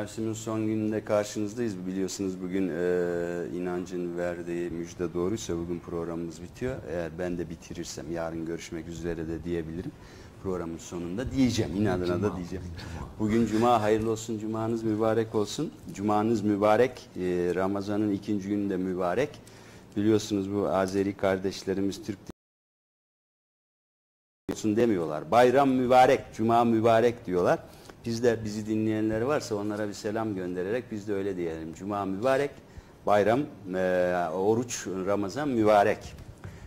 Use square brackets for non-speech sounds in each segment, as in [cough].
Mevsimin son gününde karşınızdayız. Biliyorsunuz bugün e, inancın verdiği müjde doğruysa bugün programımız bitiyor. Eğer ben de bitirirsem yarın görüşmek üzere de diyebilirim. Programın sonunda diyeceğim. İnadına da diyeceğim. Bugün cuma hayırlı olsun. Cumanız mübarek olsun. Cumanız mübarek. E, Ramazan'ın ikinci günü de mübarek. Biliyorsunuz bu Azeri kardeşlerimiz Türk olsun demiyorlar. Bayram mübarek, cuma mübarek diyorlar. Biz de bizi dinleyenler varsa onlara bir selam göndererek biz de öyle diyelim. Cuma mübarek, bayram, e, oruç, Ramazan mübarek.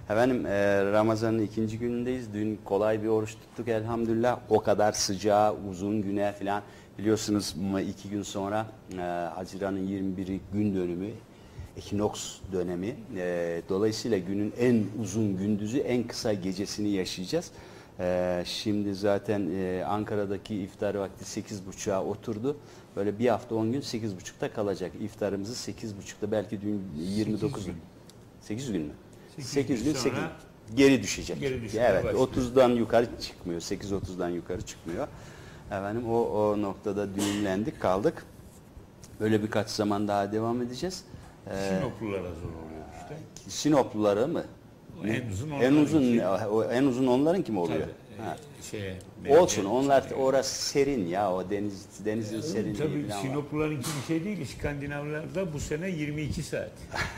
Efendim e, Ramazan'ın ikinci günündeyiz. Dün kolay bir oruç tuttuk elhamdülillah. O kadar sıcağı, uzun güne falan. Biliyorsunuz iki gün sonra e, Haziran'ın 21'i gün dönümü ekinoks dönemi. E, dolayısıyla günün en uzun gündüzü, en kısa gecesini yaşayacağız. E, şimdi zaten e, Ankara'daki iftar vakti 8.30'a oturdu. Böyle bir hafta 10 gün 8.30'da kalacak. İftarımızı 8.30'da belki dün 29 gün. 8 gün mü? 8 8 gün gün 8 sonra geri düşecek. geri evet başlıyor. 30'dan yukarı çıkmıyor. 8.30'dan yukarı çıkmıyor. Efendim o, o noktada düğümlendik kaldık. Böyle birkaç zaman daha devam edeceğiz. Ee, Sinoplulara zor oluyor işte. Sinopluları mı? En uzun En uzun en uzun onların kim oluyor? Tabii, Ha. e, şeye, Olsun onlar orası serin ya o deniz denizin serinliği Tabii. Sinoplularınki bir şey değil. İskandinavlarda bu sene 22 saat.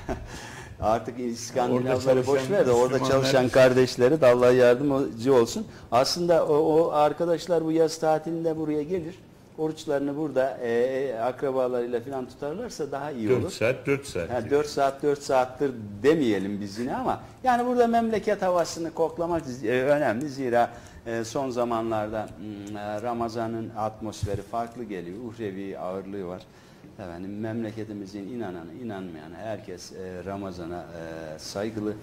[laughs] Artık İskandinavları boş ver de orada çalışan kardeşleri de Allah yardımcı olsun. Aslında o, o arkadaşlar bu yaz tatilinde buraya gelir. Oruçlarını burada e, e, akrabalarıyla falan tutarlarsa daha iyi 4 olur. saat 4 saat. Ha, 4 saat 4 saattir demeyelim biz yine ama yani burada memleket havasını koklamak e, önemli. Zira e, son zamanlarda mm, e, Ramazan'ın atmosferi farklı geliyor. Uhrevi ağırlığı var. Efendim memleketimizin inananı, inanmayanı herkes e, Ramazan'a e, saygılı,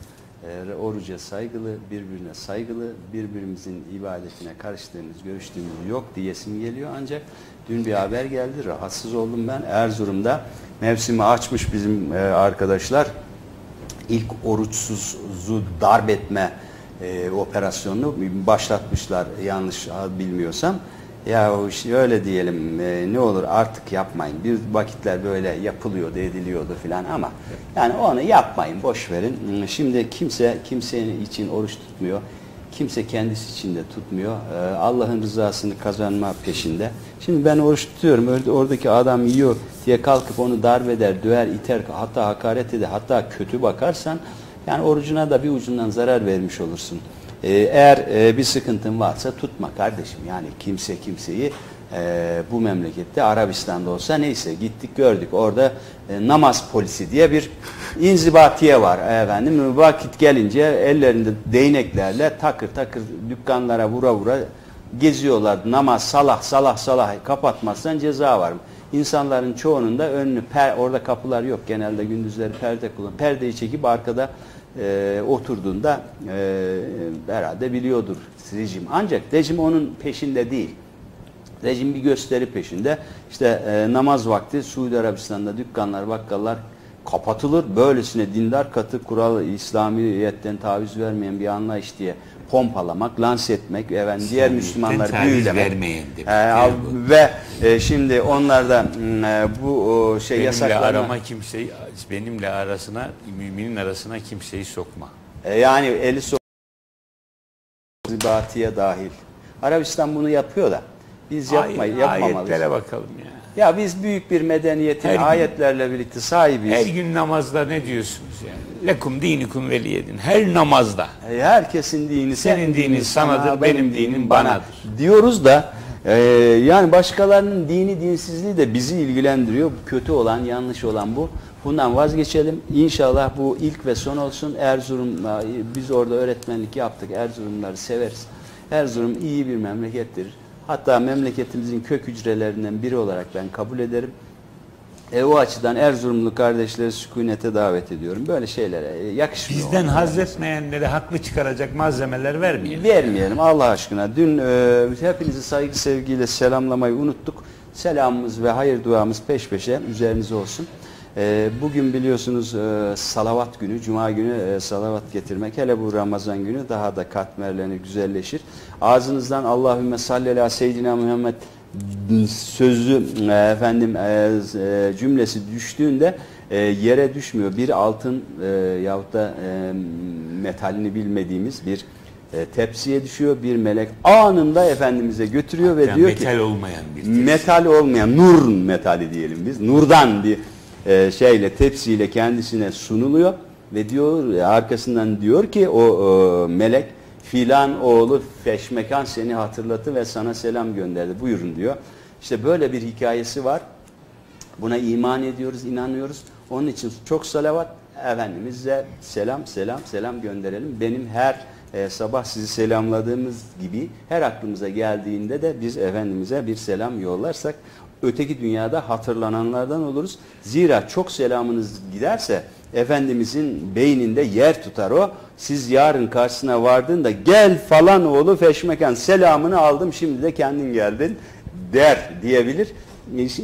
e, oruca saygılı, birbirine saygılı, birbirimizin ibadetine karıştığımız, görüştüğümüz yok diyesim geliyor ancak dün bir haber geldi, rahatsız oldum ben. Erzurum'da mevsimi açmış bizim e, arkadaşlar. İlk oruçsuzu darp etme e, operasyonunu başlatmışlar yanlış bilmiyorsam. Ya öyle diyelim e, ne olur artık yapmayın. Bir vakitler böyle yapılıyordu ediliyordu filan ama yani onu yapmayın boş verin. Şimdi kimse kimsenin için oruç tutmuyor. Kimse kendisi için de tutmuyor. Ee, Allah'ın rızasını kazanma peşinde. Şimdi ben oruç tutuyorum. Orada- Oradaki adam yiyor diye kalkıp onu darbeder, döver, iter, hatta hakaret eder, hatta kötü bakarsan yani orucuna da bir ucundan zarar vermiş olursun. Ee, eğer e, bir sıkıntın varsa tutma kardeşim. Yani kimse kimseyi e, bu memlekette Arabistan'da olsa neyse gittik gördük. Orada e, namaz polisi diye bir inzibatiye var efendim. Vakit gelince ellerinde değneklerle takır takır dükkanlara vura vura geziyorlar. Namaz salah salah salah kapatmazsan ceza var. İnsanların çoğunun da önünü per, orada kapılar yok. Genelde gündüzleri perde kullan. Perdeyi çekip arkada e, oturduğunda e, herhalde biliyordur rejim. Ancak rejim onun peşinde değil. Rejim bir gösteri peşinde. İşte e, namaz vakti Suudi Arabistan'da dükkanlar, bakkallar kapatılır. Böylesine dindar katı kural İslamiyetten taviz vermeyen bir anlayış diye pompalamak, lanse etmek, efendim, diğer Müslümanları büyülemek. E, Yani ve e, şimdi onlar da mm, e, bu o, şey benimle yasaklarına arama kimseyi, benimle arasına, müminin arasına kimseyi sokma. E, yani eli so zibatiye dahil. Arabistan bunu yapıyor da biz yapmayı Ay- yapmamalıyız. Ayetlere bakalım ya. Ya biz büyük bir medeniyetin Her gün- ayetlerle birlikte sahibiyiz. Her gün namazda ne diyorsunuz yani? Lekum dinikum veliyedin. Her namazda. E, Herkesin dini, Senin dinin sanadır, benim dinim banadır. Diyoruz da e, yani başkalarının dini dinsizliği de bizi ilgilendiriyor. Kötü olan, yanlış olan bu. Bundan vazgeçelim. İnşallah bu ilk ve son olsun. Erzurum, e, biz orada öğretmenlik yaptık. Erzurumları severiz. Erzurum iyi bir memlekettir. Hatta memleketimizin kök hücrelerinden biri olarak ben kabul ederim. E, o açıdan Erzurumlu kardeşleri sükunete davet ediyorum. Böyle şeylere e, yakışmıyor. Bizden onlara. haz etmeyenlere haklı çıkaracak malzemeler vermeyelim. Vermeyelim Allah aşkına. Dün e, hepinizi saygı sevgiyle selamlamayı unuttuk. Selamımız ve hayır duamız peş peşe üzerinize olsun. E, bugün biliyorsunuz e, salavat günü, cuma günü e, salavat getirmek hele bu Ramazan günü daha da katmerlerini güzelleşir. Ağzınızdan Allahümme salli ala seyyidina Muhammed sözü e, efendim cümlesi düştüğünde yere düşmüyor. Bir altın yahut da metalini bilmediğimiz bir e, tepsiye düşüyor. Bir melek anında Efendimiz'e götürüyor ve Yani diyor metal ki olmayan bir tepsi. metal olmayan nur metali diyelim biz. Nurdan bir e, şeyle tepsiyle kendisine sunuluyor ve diyor arkasından diyor ki o e, melek filan oğlu Feşmekan seni hatırlatı ve sana selam gönderdi. Buyurun diyor. İşte böyle bir hikayesi var. Buna iman ediyoruz, inanıyoruz. Onun için çok salavat Efendimiz'e selam, selam, selam gönderelim. Benim her e, sabah sizi selamladığımız gibi her aklımıza geldiğinde de biz Efendimiz'e bir selam yollarsak öteki dünyada hatırlananlardan oluruz. Zira çok selamınız giderse Efendimizin beyninde yer tutar o. Siz yarın karşısına vardığında gel falan oğlu feşmeken selamını aldım şimdi de kendin geldin der diyebilir.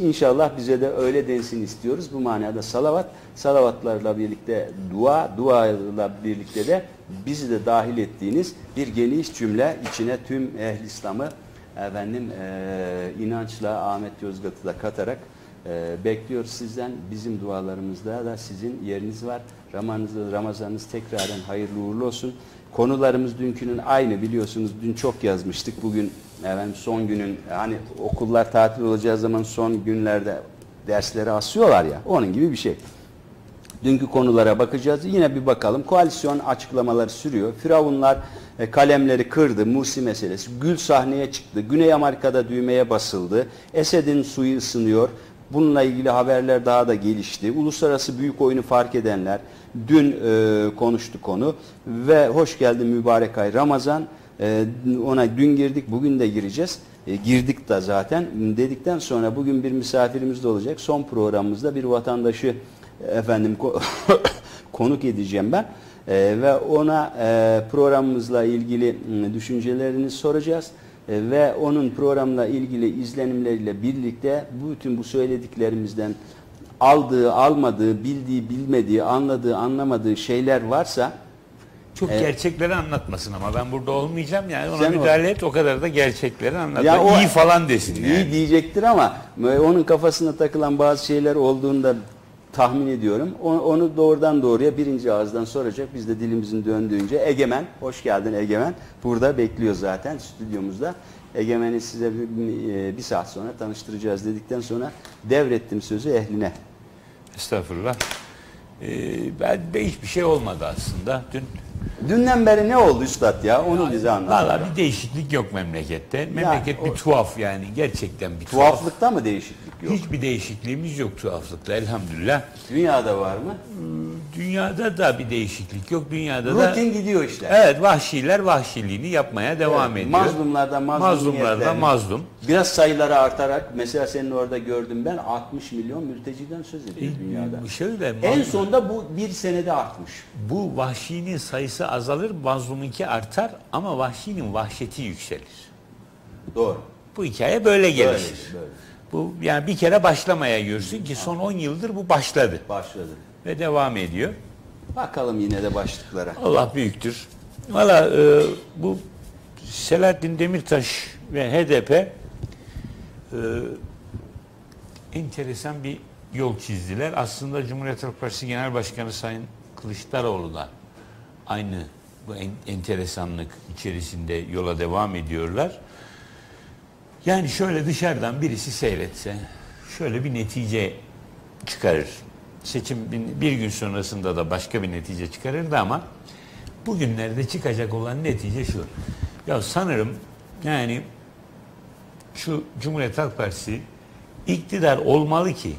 İnşallah bize de öyle densin istiyoruz. Bu manada salavat, salavatlarla birlikte dua, duayla birlikte de bizi de dahil ettiğiniz bir geniş cümle içine tüm ehl İslam'ı efendim e, inançla Ahmet Yozgat'ı da katarak e, bekliyoruz sizden. Bizim dualarımızda da sizin yeriniz var. Ramazanınız, Ramazanınız tekraren hayırlı uğurlu olsun. Konularımız dünkünün aynı biliyorsunuz. Dün çok yazmıştık. Bugün efendim son günün hani okullar tatil olacağı zaman son günlerde dersleri asıyorlar ya. Onun gibi bir şey. Dünkü konulara bakacağız. Yine bir bakalım. Koalisyon açıklamaları sürüyor. Firavunlar e, kalemleri kırdı. Mursi meselesi. Gül sahneye çıktı. Güney Amerika'da düğmeye basıldı. Esed'in suyu ısınıyor. Bununla ilgili haberler daha da gelişti. Uluslararası büyük oyunu fark edenler dün e, konuştu konu ve hoş geldin mübarek ay Ramazan. E, ona dün girdik, bugün de gireceğiz. E, girdik de zaten. Dedikten sonra bugün bir misafirimiz de olacak. Son programımızda bir vatandaşı efendim [coughs] konuk edeceğim ben. E, ve ona e, programımızla ilgili düşüncelerini soracağız. E, ve onun programla ilgili izlenimleriyle birlikte bütün bu söylediklerimizden aldığı, almadığı, bildiği, bilmediği, anladığı, anlamadığı şeyler varsa Çok Evet. gerçekleri anlatmasın ama ben burada olmayacağım yani ona Sen müdahale et o kadar da gerçekleri anlat. Ya o- iyi falan desin iyi yani. diyecektir ama onun kafasına takılan bazı şeyler olduğunu da tahmin ediyorum. Onu doğrudan doğruya birinci ağızdan soracak. Biz de dilimizin döndüğünce Egemen, hoş geldin Egemen. Burada bekliyor zaten stüdyomuzda. Egemen'i size bir, bir- bir saat sonra tanıştıracağız dedikten sonra devrettim sözü ehline. Estağfurullah. Ee, ben de hiçbir şey olmadı aslında. Dün Dünden beri ne oldu üstad ya? Onu bize anlat. Valla bir değişiklik yok memlekette. Memleket bir o- tuhaf yani gerçekten bir tuhaf. Tuhaflıkta mı değişiklik yok? Hiçbir değişikliğimiz yok tuhaflıkta elhamdülillah. Dünyada var mı? Dünyada da bir değişiklik yok. Dünyada da Rutin gidiyor işte. evet vahşiler vahşiliğini yapmaya devam Evet, ediyor. Mazlumlardan Mazlumlar da mazlumiyetlerini- mazlum. Biraz sayıları artarak mesela senin orada gördüm ben 60 milyon mülteciden söz ediyor dünyada. Şöyle En mazlum- sonda bu bir senede artmış. bu vahşinin sayısı azalır, mazlumunki artar ama vahşinin vahşeti yükselir. Doğru. Bu hikaye böyle gelişir. Böyle, böyle. Bu yani bir kere başlamaya görsün ki son 10 yıldır bu başladı Başladı. ve devam ediyor. Bakalım yine de başlıklara. Allah büyüktür. Valla e, bu Selahattin Demirtaş ve HDP e, enteresan bir yol çizdiler. Aslında Cumhuriyet Halk Partisi Genel Başkanı Sayın Kılıçdaroğlu da aynı bu en, enteresanlık içerisinde yola devam ediyorlar. Yani şöyle dışarıdan birisi seyretse şöyle bir netice çıkarır. Seçim bir gün sonrasında da başka bir netice çıkarırdı ama bugünlerde çıkacak olan netice şu. Ya sanırım yani şu Cumhuriyet Halk Partisi iktidar olmalı ki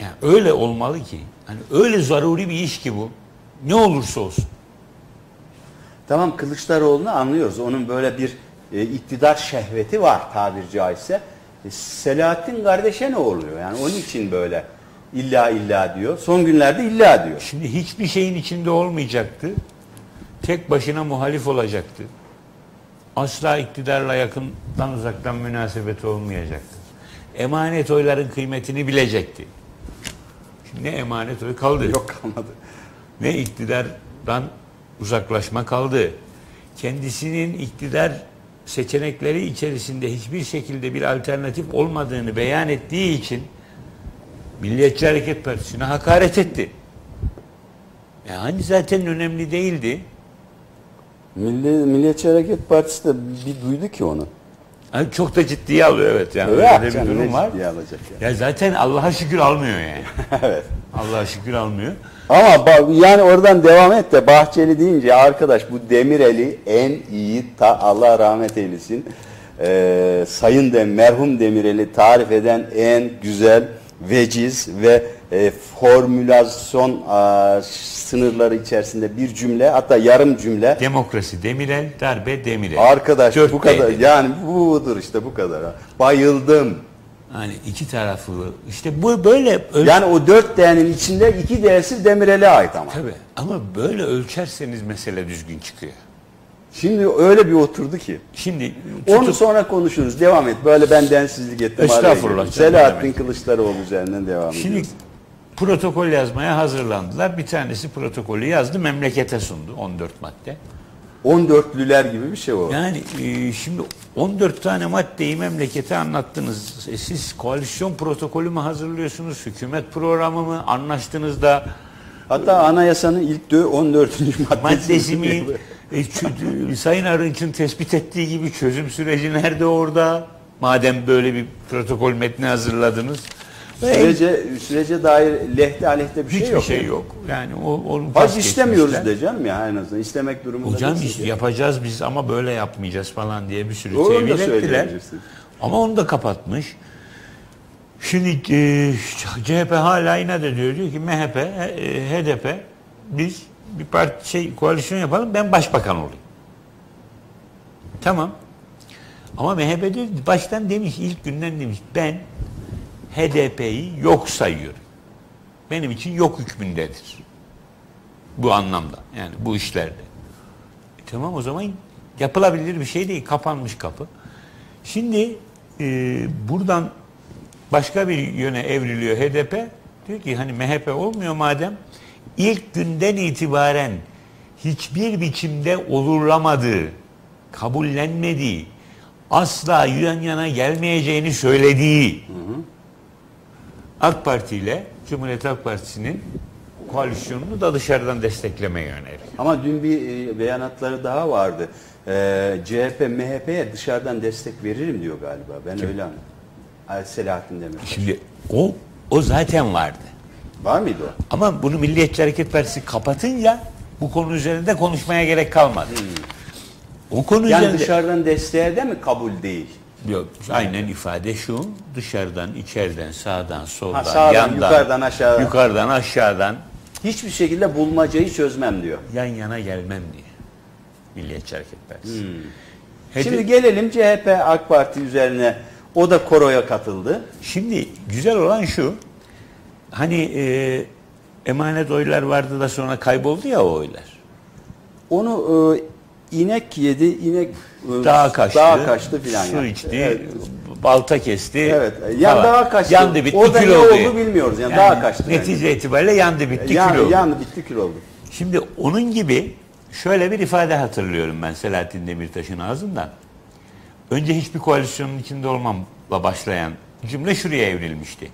yani öyle olmalı ki hani öyle zaruri bir iş ki bu ne olursa olsun. Tamam Kılıçdaroğlu'nu anlıyoruz. Onun böyle bir e, iktidar şehveti var tabiri caizse. E, Selahattin kardeşe ne oluyor? Yani onun için böyle illa illa diyor. Son günlerde illa diyor. Şimdi hiçbir şeyin içinde olmayacaktı. Tek başına muhalif olacaktı. Asla iktidarla yakından uzaktan münasebeti olmayacaktı. Emanet oyların kıymetini bilecekti. Şimdi ne emanet oyu kaldı. Yok kalmadı. Ne iktidardan uzaklaşma kaldı. Kendisinin iktidar seçenekleri içerisinde hiçbir şekilde bir alternatif olmadığını beyan ettiği için Milliyetçi Hareket Partisi'ne hakaret etti. Yani zaten önemli değildi. Milli, Milliyetçi Hareket Partisi de bir duydu ki onu. Yani çok da ciddiye alıyor evet. Yani öyle canım, bir durum var. ciddiye alacak yani. Ya zaten Allah'a şükür almıyor yani. [laughs] evet. Allah'a şükür almıyor. Ama yani oradan devam et de Bahçeli deyince arkadaş bu Demirel'i en iyi ta Allah rahmet eylesin. Ee, Sayın de merhum Demirel'i tarif eden en güzel veciz ve e, formülasyon a, sınırları içerisinde bir cümle hatta yarım cümle Demokrasi Demirel, darbe Demirel. arkadaş Dört bu kadar D'ydi. yani budur işte bu kadar bayıldım Hani iki tarafı işte bu böyle öl- yani o dört D'nin içinde iki D'si Demirel'e ait ama Tabii ama böyle ölçerseniz mesele düzgün çıkıyor. şimdi öyle bir oturdu ki Şimdi Onu tutup- sonra konuşuruz. Devam et. Böyle ben densizlik ettim. Estağfurullah canım, Selahattin. Kılıçdaroğlu üzerinden devam Şimdi ediyoruz. Protokol yazmaya hazırlandılar. Bir tanesi protokolü yazdı, memlekete sundu 14 madde. 14'lüler gibi bir şey o. Yani e, şimdi 14 tane maddeyi memlekete anlattınız. E, siz koalisyon protokolü mü hazırlıyorsunuz, hükümet programı mı, anlaştınız da Hatta anayasanın ilk dö- 14. [laughs] maddesi. maddesi mi? [laughs] E, Sayın Arınç'ın tespit ettiği gibi çözüm süreci nerede orada? Madem böyle bir protokol metni hazırladınız. Sürece, sürece dair lehte aleyhte bir şey hiçbir yok. şey yok. Yani o, onu Hac vazgeçmişler. istemiyoruz diyeceğim ya en azından. İstemek durumunda Hocam ki. yapacağız biz ama böyle yapmayacağız falan diye bir sürü Doğru, onu da tevil ettiler. söyleyebilirsin. Ama onu da kapatmış. Şimdi e, CHP hala inat ediyor. Diyor ki MHP, e, HDP biz bir parti şey koalisyon yapalım ben başbakan olayım. Tamam. Ama MHP diyor, baştan demiş ilk günden demiş ben HDP'yi yok sayıyorum. Benim için yok hükmündedir. Bu anlamda yani bu işlerde. E tamam o zaman yapılabilir bir şey değil. Kapanmış kapı. Şimdi e, buradan başka bir yöne evriliyor HDP. Diyor ki hani MHP olmuyor madem ilk günden itibaren hiçbir biçimde olurlamadığı, kabullenmediği, asla yan yana gelmeyeceğini söylediği AK Parti ile Cumhuriyet Halk Partisi'nin koalisyonunu da dışarıdan desteklemeye yönelik. Ama dün bir e, beyanatları daha vardı. Ee, CHP, MHP'ye dışarıdan destek veririm diyor galiba. Ben öyle anladım. Selahattin Demirtaş. Şimdi o o zaten vardı. Var mıydı o? Ama bunu Milliyetçi Hareket Partisi kapatınca bu konu üzerinde konuşmaya gerek kalmadı. O konu Yani üzerinde dışarıdan desteğe de mi kabul değil? Yok, aynen ifade şu. Dışarıdan, içeriden, sağdan, soldan, Ha, sağdan, yandan, yukarıdan, aşağıdan. yukarıdan, aşağıdan Hiçbir şekilde bulmacayı çözmem diyor. yan yana gelmem diye. Milliyetçi Hareket Partisi. HDP Şimdi gelelim CHP AK Parti üzerine. O da koroya katıldı. Şimdi güzel olan şu. Hani e, emanet oylar vardı da sonra kayboldu ya o oylar. Onu e, inek yedi, inek e, Dağa kaçtı. dağa kaçtı filan. Su yani. içti. Evet. Balta kesti. Evet. Yani falan. dağa kaçtı. Yandı bitti Orada kül ne oldu. oldu bilmiyoruz. Yani dağa kaçtı yani. Netice itibariyle yandı bitti Yan, kül oldu. yandı bitti kül oldu. Şimdi onun gibi şöyle bir ifade hatırlıyorum ben Selahattin Demirtaş'ın ağzından. Önce hiçbir koalisyonun içinde olmamla başlayan cümle şuraya evrilmişti.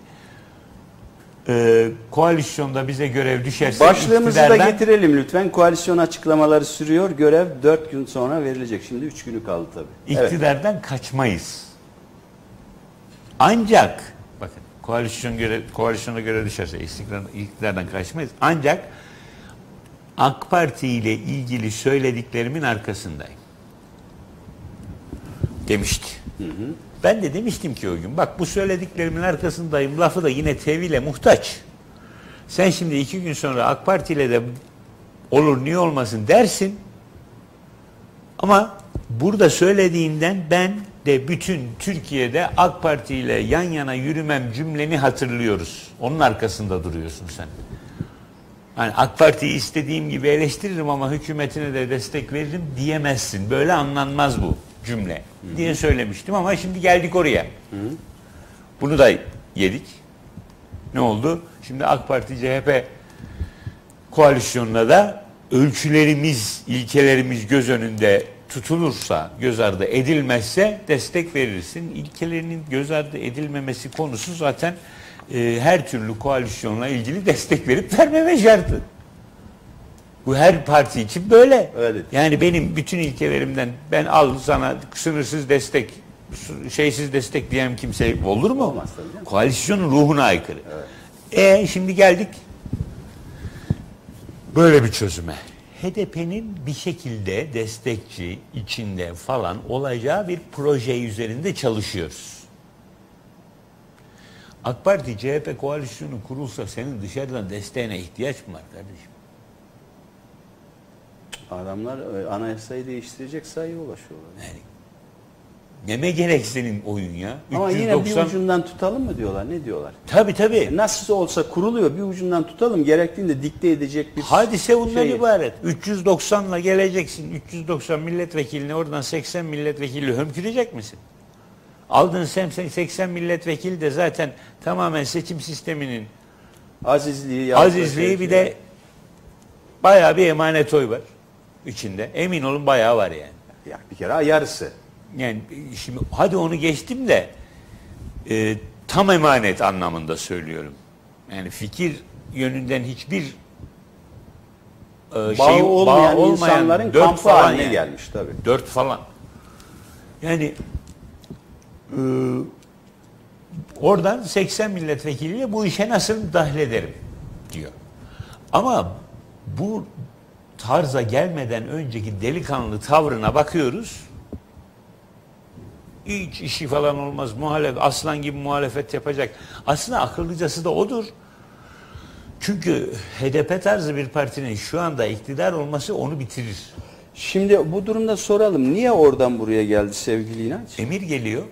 Ee, koalisyonda bize görev düşerse Başlığımızı da iktidardan- getirelim lütfen. Koalisyon açıklamaları sürüyor. Görev 4 gün sonra verilecek. Şimdi 3 günü kaldı tabii. Evet. İktidardan kaçmayız. Ancak bakın koalisyon göre koalisyona göre düşerse istiklal, iktidardan kaçmayız. Ancak AK Parti ile ilgili söylediklerimin arkasındayım. Demişti. Ben de demiştim ki o gün bak bu söylediklerimin arkasındayım lafı da yine tevhile muhtaç. Sen şimdi iki gün sonra AK Parti ile de olur niye olmasın dersin. Ama burada söylediğinden ben de bütün Türkiye'de AK Parti ile yan yana yürümem cümleni hatırlıyoruz. Onun arkasında duruyorsun sen. Yani AK Parti'yi istediğim gibi eleştiririm ama hükümetine de destek veririm diyemezsin. Böyle anlanmaz bu cümle diye söylemiştim ama şimdi geldik oraya. Bunu da yedik. Ne oldu? Şimdi AK Parti CHP koalisyonuna da ölçülerimiz, ilkelerimiz göz önünde tutulursa, göz ardı edilmezse destek verirsin. İlkelerinin göz ardı edilmemesi konusu zaten e, her türlü koalisyonla ilgili destek verip vermeme şartı. Bu her parti için böyle. Öyle. Yani benim bütün ilkelerimden ben al sana sınırsız destek, şeysiz destek diyen kimse olur mu? Olmaz tabii. Koalisyonun ruhuna aykırı. E şimdi geldik böyle bir çözüme. HDP'nin bir şekilde destekçi içinde falan olacağı bir proje üzerinde çalışıyoruz. AK Parti CHP koalisyonu kurulsa senin dışarıdan desteğine ihtiyaç mı var kardeşim? Adamlar e, anayasayı değiştirecek sayıya ulaşıyorlar. Yani neme gerek senin oyun ya? Ama yine bir 390 ucundan tutalım mı diyorlar? Ne diyorlar? Tabii tabii. E, Nasıl olsa kuruluyor bir ucundan tutalım gerektiğinde dikte edecek bir Hadise bundan şey- ibaret. 390'la geleceksin. 390 milletvekiline oradan 80 milletvekili hömkürecek misin? Aldığın 80 milletvekili de zaten tamamen seçim sisteminin Azizliği azizliği şey- bir de bayağı bir emanet oy var içinde. Emin olun bayağı var yani. ya bir kere yarısı. Yani şimdi hadi onu geçtim de e, tam emanet anlamında söylüyorum. Yani fikir yönünden hiçbir e, şeyi- olmayan bağı insanların dört kampı falan haline yani. gelmiş tabii. Dört falan. Yani e, oradan 80 milletvekiliyle bu işe nasıl dahil ederim diyor. Ama bu tarza gelmeden önceki delikanlı tavrına bakıyoruz. Hiç işi falan olmaz. Muhalef, aslan gibi muhalefet yapacak. Aslında akıllıcası da odur. Çünkü HDP tarzı bir partinin şu anda iktidar olması onu bitirir. Şimdi bu durumda soralım. Niye oradan buraya geldi sevgili İnanç? Emir geliyor.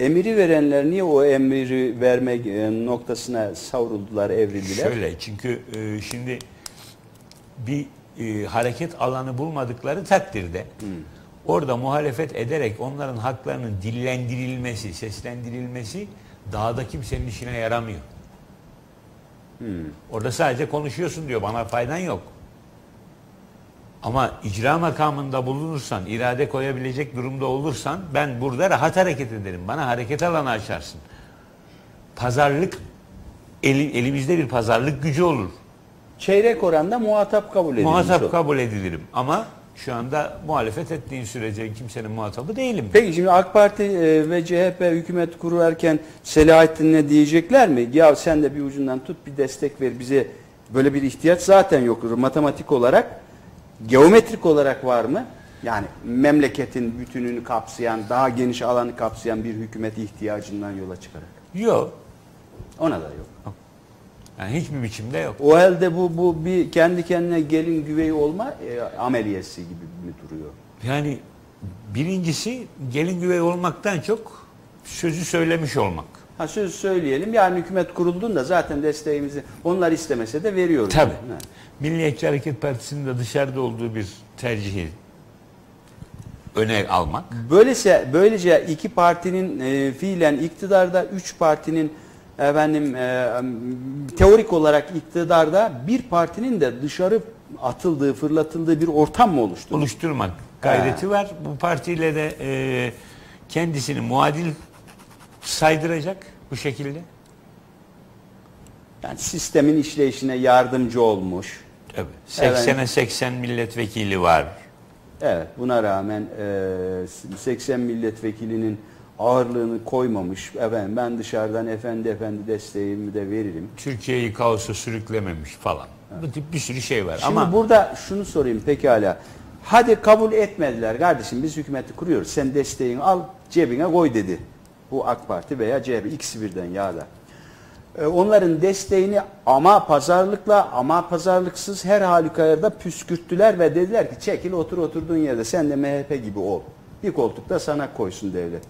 Emiri verenler niye o emiri verme e, noktasına savruldular, evrildiler? Şöyle çünkü e, şimdi bir e, hareket alanı bulmadıkları takdirde orada muhalefet ederek onların haklarının dillendirilmesi, seslendirilmesi dağda kimsenin işine yaramıyor. Orada sadece konuşuyorsun diyor bana faydan yok. Ama icra makamında bulunursan, irade koyabilecek durumda olursan ben burada rahat hareket ederim. Bana hareket alanı açarsın. Pazarlık eli- elimizde bir pazarlık gücü olur. Çeyrek oranda muhatap kabul edilmiş. Muhatap oldu. kabul edilirim ama şu anda muhalefet ettiğin sürece kimsenin muhatabı değilim. Peki şimdi AK Parti e, ve CHP hükümet kurarken Selahattin'e diyecekler mi? Ya sen de bir ucundan tut bir destek ver bize böyle bir ihtiyaç zaten yok. Matematik olarak, geometrik olarak var mı? Yani memleketin bütününü kapsayan, daha geniş alanı kapsayan bir hükümet ihtiyacından yola çıkarak. Yok. Ona da yok. Yani hiçbir biçimde yok. O halde bu bu bir kendi kendine gelin güvey olma e, ameliyesi gibi mi duruyor? Yani birincisi gelin güvey olmaktan çok sözü söylemiş olmak. Ha söz söyleyelim. Yani hükümet kurulduğunda zaten desteğimizi onlar istemese de veriyoruz. Tabii. Ha. Milliyetçi Hareket Partisi'nin de dışarıda olduğu bir tercihi öne almak. Böylece böylece iki partinin e, fiilen iktidarda, üç partinin efendim e, teorik olarak iktidarda bir partinin de dışarı atıldığı, fırlatıldığı bir ortam mı oluştu? oluşturmak gayreti var. Bu partiyle de e, kendisini muadil saydıracak bu şekilde. Yani sistemin işleyişine yardımcı olmuş. Tabii. 80'e 80 milletvekili var. Evet, buna rağmen e, 80 milletvekilinin ağırlığını koymamış. Efendim ben dışarıdan efendi efendi desteğimi de veririm. Türkiye'yi kaosa sürüklememiş falan. Bu tip bir sürü şey var. Şimdi Ama burada şunu sorayım pekala. Hadi kabul etmediler kardeşim biz hükümeti kuruyoruz. Sen desteğini al cebine koy dedi. Bu AK Parti veya CHP ikisi birden ya da. Ee, onların desteğini ama pazarlıkla ama pazarlıksız her halükarda püskürttüler ve dediler ki çekil otur oturduğun yerde sen de MHP gibi ol. Bir koltukta sana koysun devlet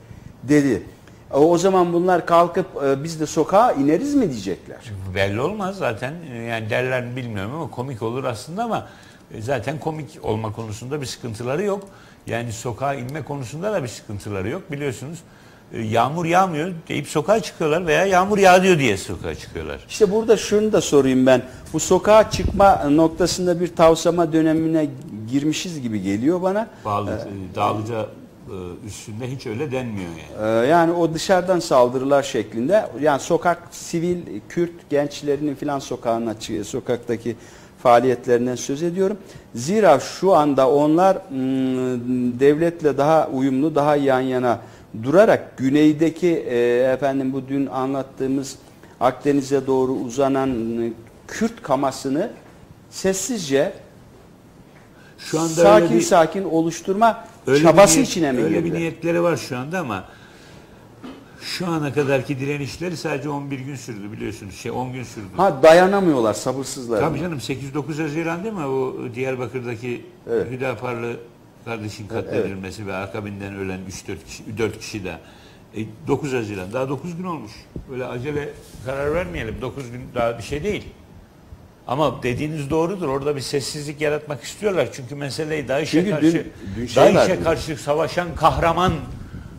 dedi. E, O zaman bunlar kalkıp e, biz de sokağa ineriz mi diyecekler? belli olmaz zaten. Yani derler mi bilmiyorum ama komik olur aslında ama zaten komik olma konusunda bir sıkıntıları yok. Yani sokağa inme konusunda da bir sıkıntıları yok. Biliyorsunuz e, yağmur yağmıyor deyip sokağa çıkıyorlar veya yağmur yağıyor diye sokağa çıkıyorlar. İşte burada şunu da sorayım ben. Bu sokağa çıkma noktasında bir tavsama dönemine girmişiz gibi geliyor bana. Bağlı, e, Dağlıca e, üstünde hiç öyle denmiyor yani. Ee, Yani o dışarıdan saldırılar şeklinde yani sokak sivil Kürt gençlerinin filan sokağına sokaktaki faaliyetlerinden söz ediyorum. Zira şu anda onlar mm, devletle daha uyumlu, daha yan yana durarak güneydeki e, efendim bu dün anlattığımız Akdeniz'e doğru uzanan e, Kürt kamasını sessizce Şu anda sakin bir, sakin oluşturma öyle çabası niyet- içine mi Öyle bir niyetleri var şu anda ama şu ana kadarki direnişleri sadece 11 gün sürdü biliyorsunuz. Şey 10 gün sürdü. Ha dayanamıyorlar, sabırsızlar. Tabii canım 8-9 Haziran değil mi o Diyarbakır'daki Evet. Hüdaparlı kardeşin katledilmesi ve akabinden ölen 3-4 kişi, 4 kişi de. E, 9 Haziran daha 9 gün olmuş. Böyle acele karar vermeyelim. 9 gün daha bir şey değil. Ama dediğiniz doğrudur. Orada bir sessizlik yaratmak istiyorlar. Çünkü meseleyi DAEŞ'e karşı dün- dün şey DAEŞ'e karşı savaşan kahraman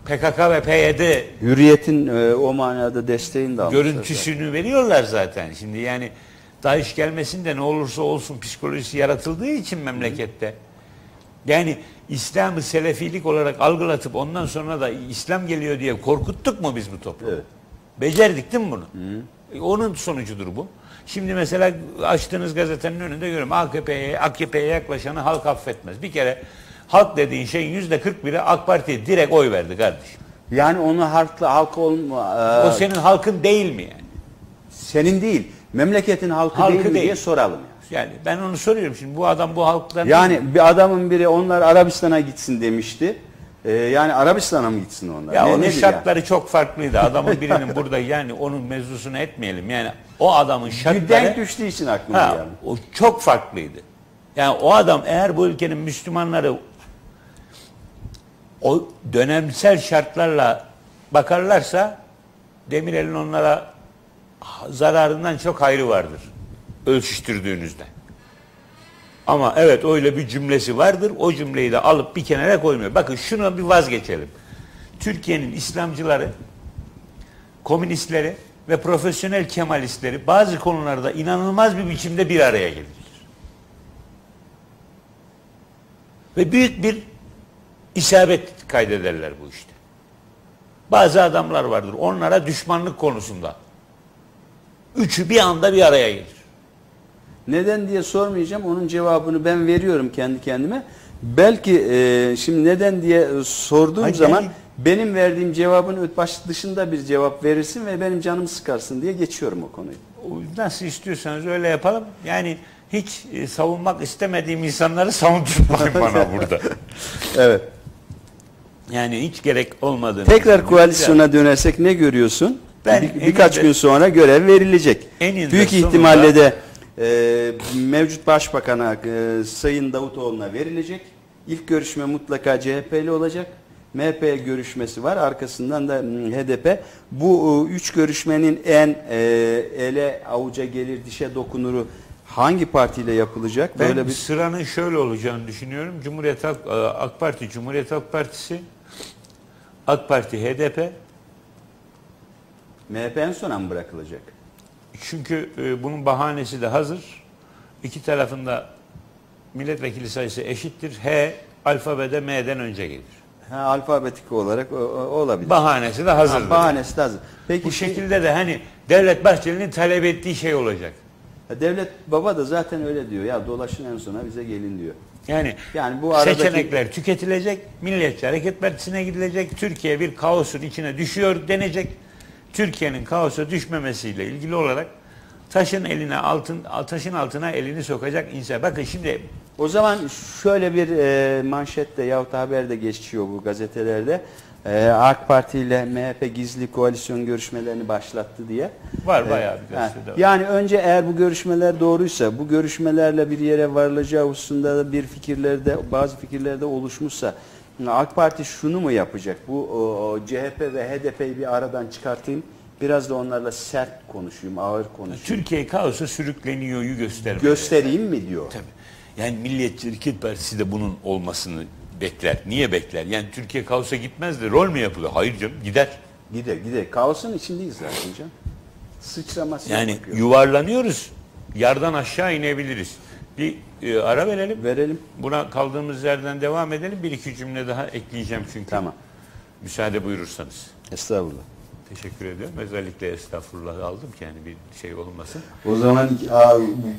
PKK ve PYD Hürriyet'in e, o manada desteğini de almışlar. görüntüsünü veriyorlar zaten. Şimdi yani DAEŞ gelmesin de ne olursa olsun psikolojisi yaratıldığı için memlekette. Yani İslam'ı selefilik olarak algılatıp ondan sonra da İslam geliyor diye korkuttuk mu biz bu toplumu? Evet. Becerdik değil mi bunu? E, Onun sonucudur bu. Şimdi mesela açtığınız gazetenin önünde görüyorum AKP'ye AKP'ye yaklaşanı halk affetmez. Bir kere halk dediğin şeyin yüzde 41'i AK Parti'ye direkt oy verdi kardeşim. Yani onu halkla halk olma e, O senin halkın değil mi yani? senin değil, memleketin halkı, Halkı değil mi değil. diye soralım. Yani ben onu soruyorum şimdi bu adam bu halktan Yani bir adamın biri onlar Arabistan'a gitsin demişti. E, yani Arabistan'a mı gitsin onlar? ya Ne- onun şartları çok farklıydı. Adamın birinin burada yani onun mevzusunu etmeyelim. Yani o adamın şartları denk düştüğü için aklıma ha, geldi. o çok farklıydı. Yani o adam eğer bu ülkenin Müslümanları o dönemsel şartlarla bakarlarsa Demirel'in onlara zararından çok hayrı vardır. Ölçüştürdüğünüzde. Ama evet öyle bir cümlesi vardır. O cümleyi de alıp bir kenara koymuyor. Bakın şunu bir vazgeçelim. Türkiye'nin İslamcıları, komünistleri ve profesyonel kemalistleri bazı konularda inanılmaz bir biçimde bir araya gelir. Ve büyük bir isabet kaydederler bu işte. Bazı adamlar vardır onlara düşmanlık konusunda. Üçü bir anda bir araya gelir. Neden diye sormayacağım. Onun cevabını ben veriyorum kendi kendime. Belki e, şimdi neden diye sorduğum Hayır, zaman yani- benim verdiğim cevabın baş dışında bir cevap verirsin ve benim canımı sıkarsın diye geçiyorum o konuyu. Nasıl istiyorsanız öyle yapalım. Yani hiç e, savunmak istemediğim insanları savundurmayın [laughs] bana burada. [laughs] Evet. Yani hiç gerek olmadığını. Tekrar koalisyona dönersek ne görüyorsun? Ben Bir- birkaç gün sonra görev verilecek. Büyük ihtimalle de e, mevcut başbakana e, Sayın Davutoğlu'na verilecek. İlk görüşme mutlaka CHP'li olacak. MHP görüşmesi var. Arkasından da HDP. Bu e, üç görüşmenin en e, ele avuca gelir dişe dokunuru hangi partiyle yapılacak? Ben Böyle bir sıranın şöyle olacağını düşünüyorum. Cumhuriyet Halk, e, AK Parti, Cumhuriyet Halk Partisi, AK Parti, HDP. MHP en sona mı bırakılacak? Çünkü e, bunun bahanesi de hazır. İki tarafında milletvekili sayısı eşittir. H alfabede M'den önce gelir. Ha, alfabetik olarak o, o- olabilir. Bahanesi de hazırdır. Ha, bahanesi de hazır. Peki Bu şey- şekilde de hani Devlet Bahçeli'nin talep ettiği şey olacak. Devlet baba da zaten öyle diyor. Ya dolaşın en sona bize gelin diyor. Yani, Yani bu aradaki- seçenekler tüketilecek, Milliyetçi Hareket Partisi'ne gidilecek, Türkiye bir kaosun içine düşüyor denecek. Türkiye'nin kaosa düşmemesiyle ilgili olarak taşın eline altın taşın altına elini sokacak insan. Bakın şimdi O zaman şöyle bir e, manşette yahut haberde geçiyor bu gazetelerde. E, AK Parti ile MHP gizli koalisyon görüşmelerini başlattı diye. var bayağı bir gazetede. var. Yani önce eğer bu görüşmeler doğruysa, bu görüşmelerle bir yere varılacağı hususunda da bir fikirlerde, bazı fikirlerde oluşmuşsa AK Parti şunu mu yapacak? Bu o, CHP ve HDP'yi bir aradan çıkartayım. Biraz da onlarla sert konuşayım, ağır konuşayım. Türkiye kaosa sürükleniyor'yu göstermeli. Göstereyim mi diyor. Tabii. Yani Milliyetçi Hareket Partisi de bunun olmasını bekler. Niye bekler? Yani Türkiye kaosa gitmez de rol mü yapılıyor? Hayır canım gider. Gide gide. Kaosun içindeyiz zaten canım. Sıçraması Yani yapıyor. yuvarlanıyoruz. Yardan aşağı inebiliriz. Bir e, ara verelim. Verelim. Buna kaldığımız yerden devam edelim. Bir iki cümle daha ekleyeceğim çünkü. Tamam. Müsaade buyurursanız. Estağfurullah. Teşekkür ediyorum. Özellikle estağfurullah aldım ki yani bir şey olmasın. O zaman a,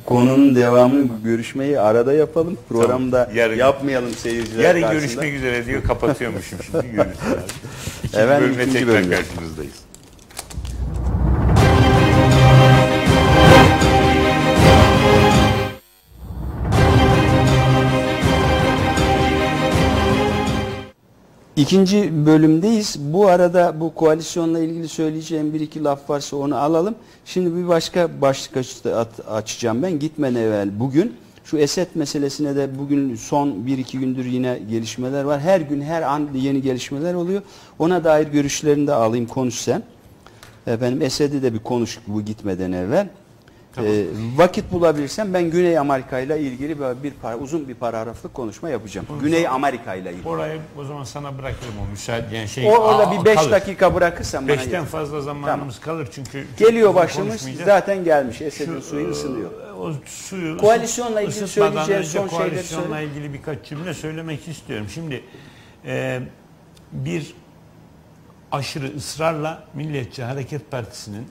konunun devamını görüşmeyi arada yapalım. Programda Tamam, yarın- yapmayalım seyirciler Yarın karşısında. görüşmek üzere diyor. Kapatıyormuşum şimdi. Görüşürüz. [laughs] İkinci bölüme ikinci tekrar bölümde. karşınızdayız. İkinci bölümdeyiz. Bu arada bu koalisyonla ilgili söyleyeceğim bir iki laf varsa onu alalım. Şimdi bir başka başlık açacağım ben. Gitmeden evvel bugün şu Esed meselesine de bugün son bir iki gündür yine gelişmeler var. Her gün her an yeni gelişmeler oluyor. Ona dair görüşlerini de alayım konuş sen. Efendim Esed'i de bir konuş bu gitmeden evvel. Tamam. Ee, vakit bulabilirsem ben Güney Amerika ile ilgili böyle bir para, uzun bir paragraflık konuşma yapacağım. Güney Amerika ile ilgili. Orayı o zaman sana bırakırım o müsaade yani şey. O orada bir 5 kalır. dakika bırakırsan bana Beşten yeter. fazla zamanımız kalır çünkü. Geliyor başımız zaten gelmiş. Esed'in suyu e, ısınıyor. O suyu Koalisyonla ilgili önce son şeyleri koalisyonla ilgili birkaç cümle söylemek istiyorum. Şimdi e, bir aşırı ısrarla Milliyetçi Hareket Partisi'nin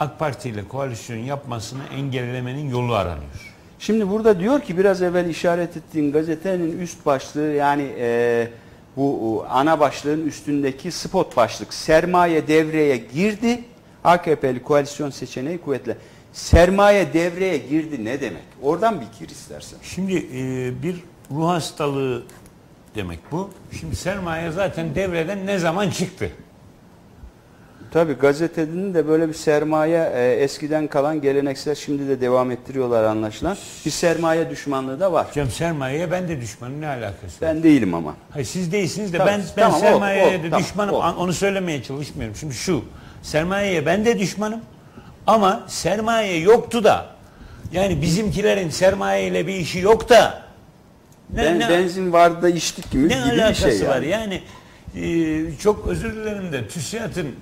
AK Parti ile koalisyon yapmasını engellemenin yolu aranıyor. Şimdi burada diyor ki biraz evvel işaret ettiğin gazetenin üst başlığı yani e, bu ana başlığın üstündeki spot başlık sermaye devreye girdi. AKP'li koalisyon seçeneği kuvvetle. Sermaye devreye girdi ne demek? Oradan bir gir istersen. Şimdi e, bir ruh hastalığı demek bu. Şimdi sermaye zaten devreden ne zaman çıktı? Tabii gazetenin de böyle bir sermaye e, eskiden kalan geleneksel şimdi de devam ettiriyorlar anlaşılan. Bir sermaye düşmanlığı da var. Canım sermayeye ben de düşmanım ne alakası var? Ben değilim ama. Hayır siz değilsiniz de Tamam, ben ben tamam, sermayeye o, de tamam, düşmanım. o. An- Onu söylemeye çalışmıyorum. Şimdi şu sermayeye ben de düşmanım ama sermaye yoktu da yani bizimkilerin sermayeyle bir işi yok da ne, Ben, ne, benzin vardı da içtik gibi, ne gibi bir alakası şey yani. var yani e, çok özür dilerim de TÜSİAD'ın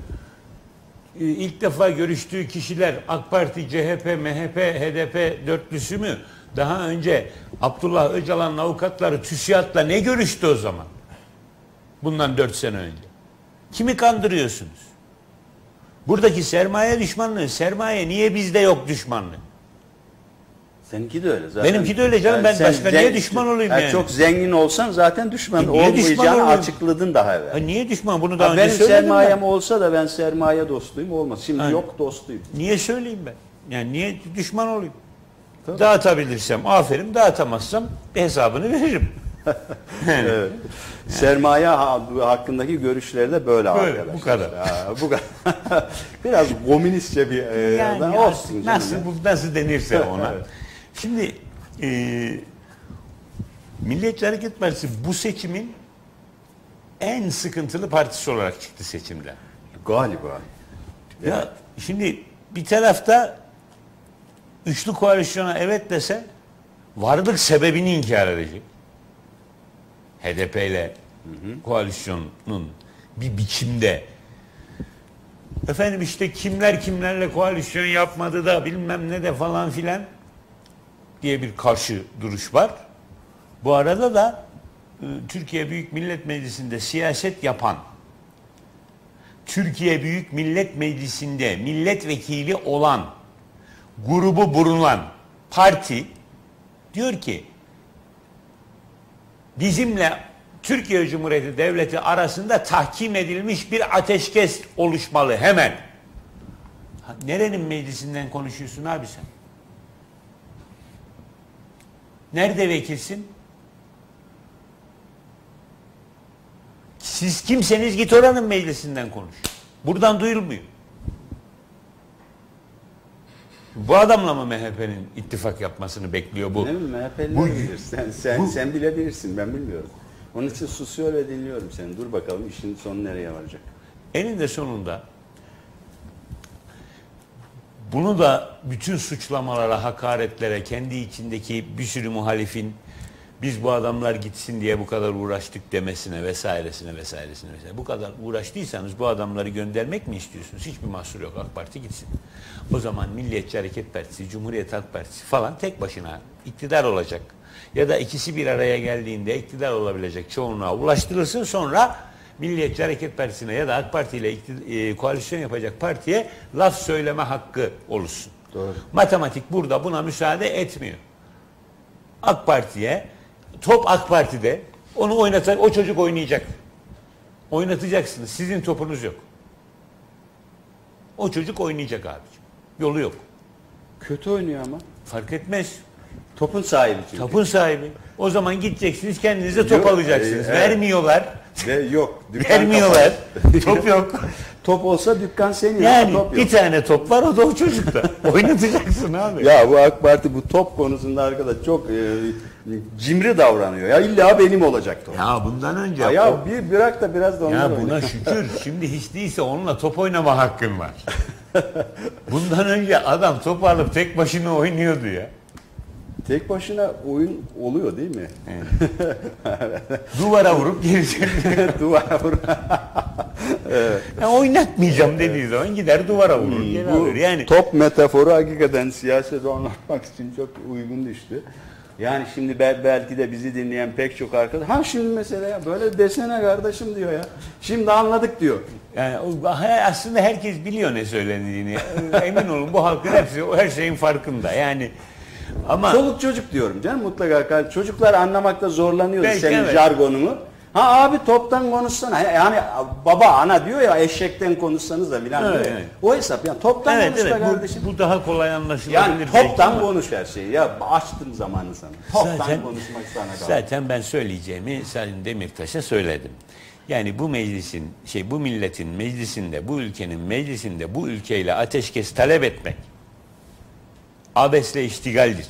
ilk defa görüştüğü kişiler AK Parti, CHP, MHP, HDP dörtlüsü mü? Daha önce Abdullah Öcalan'ın avukatları TÜSİAD'la ne görüştü o zaman? Bundan dört sene önce. Kimi kandırıyorsunuz? Buradaki sermaye düşmanlığı, sermaye niye bizde yok düşmanlığı? Seninki de öyle zaten. Benimki de öyle canım. Ben sen başka niye düşman olayım yani? Çok zengin olsan zaten düşman E olmayacağını açıkladın daha evvel. Ha, niye düşman? Bunu daha Ha, önce benim söyledim sermayem ben. olsa da ben sermaye dostuyum olmaz. Şimdi Aynen. yok dostuyum. Niye söyleyeyim ben? Yani niye düşman olayım? Tabii. Dağıtabilirsem aferin, dağıtamazsam hesabını veririm. Yani [laughs] Evet. Sermaye ha- hakkındaki görüşleri de böyle, Böyle, arkadaşlar. bu kadar. Ha, bu kadar. [laughs] Biraz komünistçe bir e, Yani ben- ya, olsun nasıl bu nasıl denirse ona. [laughs] Evet. Şimdi e, Milliyetçi Hareket Partisi bu seçimin en sıkıntılı partisi olarak çıktı seçimden. Galiba. Ya şimdi bir tarafta üçlü koalisyona evet dese varlık sebebini inkar edecek. HDP ile koalisyonun bir biçimde efendim işte kimler kimlerle koalisyon yapmadı da bilmem ne de falan filan diye bir karşı duruş var. Bu arada da e, Türkiye Büyük Millet Meclisi'nde siyaset yapan Türkiye Büyük Millet Meclisi'nde milletvekili olan grubu bulunan parti diyor ki bizimle Türkiye Cumhuriyeti Devleti arasında tahkim edilmiş bir ateşkes oluşmalı hemen. Nerenin meclisinden konuşuyorsun abi sen? Nerede vekilsin? Siz kimseniz git oranın meclisinden konuş. Buradan duyulmuyor. Bu adamla mı MHP'nin ittifak yapmasını bekliyor bu? Ne bileyim MHP'liler bu- bilir. Sen, sen, bu- sen bilebilirsin ben bilmiyorum. Onun için susuyor ve dinliyorum seni. Dur bakalım işin sonu nereye varacak. Eninde sonunda bunu da bütün suçlamalara, hakaretlere, kendi içindeki bir sürü muhalifin biz bu adamlar gitsin diye bu kadar uğraştık demesine vesairesine vesairesine vesaire. Bu kadar uğraştıysanız bu adamları göndermek mi istiyorsunuz? Hiçbir mahsur yok AK Parti gitsin. O zaman Milliyetçi Hareket Partisi, Cumhuriyet Halk Partisi falan tek başına iktidar olacak. Ya da ikisi bir araya geldiğinde iktidar olabilecek çoğunluğa ulaştırılsın sonra Milliyetçi Hareket Partisi'ne ya da AK Parti ile e, koalisyon yapacak partiye laf söyleme hakkı oluşsun. Doğru. Matematik burada buna müsaade etmiyor. AK Parti'ye top AK Parti'de onu oynatacak o çocuk oynayacak. Oynatacaksınız. Sizin topunuz yok. O çocuk oynayacak abiciğim. Yolu yok. Kötü oynuyor ama. Fark etmez. Topun sahibi çünkü. Tapın sahibi. O zaman gideceksiniz kendinize top Yok, alacaksınız. e. Vermiyorlar. Ve yok. [laughs] dükkan Vermiyorlar. top yok. [laughs] top olsa dükkan senin Yani top bir tane top var o da o çocukta. [laughs] Oynatacaksın abi. Ya bu AK Parti bu top konusunda arkadaş çok e, cimri davranıyor. Ya illa benim olacak top. Ya bundan önce Ya, ya bir bırak da biraz da onlar Ya buna şükür şimdi hiç değilse onunla top oynama hakkın var. Bundan önce adam top alıp tek başına oynuyordu ya. Tek başına oyun oluyor değil mi? [laughs] Duvara vurup gelecek. [laughs] Duvara vur. [laughs] ya oynatmayacağım dediği zaman gider duvara vurur. Hmm, bu alır. Yani top metaforu hakikaten siyasete anlatmak için çok uygun düştü. Yani şimdi bel- belki de bizi dinleyen pek çok arkadaş ha şimdi mesela ya böyle desene kardeşim diyor ya. Şimdi anladık diyor. Yani aslında herkes biliyor ne söylediğini. Emin olun bu halkın hepsi her şeyin farkında. Yani ama Çoluk çocuk diyorum canım mutlaka. Çocuklar anlamakta zorlanıyor Belki senin evet. jargonunu. Ha abi toptan konuşsana. Yani baba ana diyor ya eşekten konuşsanız da filan Evet, diyor. evet. O hesap yani toptan evet konuş evet kardeşim. bu, bu daha kolay anlaşılabilir. yani toptan ama- konuş her şeyi. Ya açtım zamanı sana. Toptan Zaten- konuşmak sana kaldı. Zaten ben söyleyeceğimi Sayın Demirtaş'a söyledim. Yani bu meclisin, şey bu milletin meclisinde, bu ülkenin meclisinde bu ülkeyle ateşkes talep etmek abesle iştigaldir.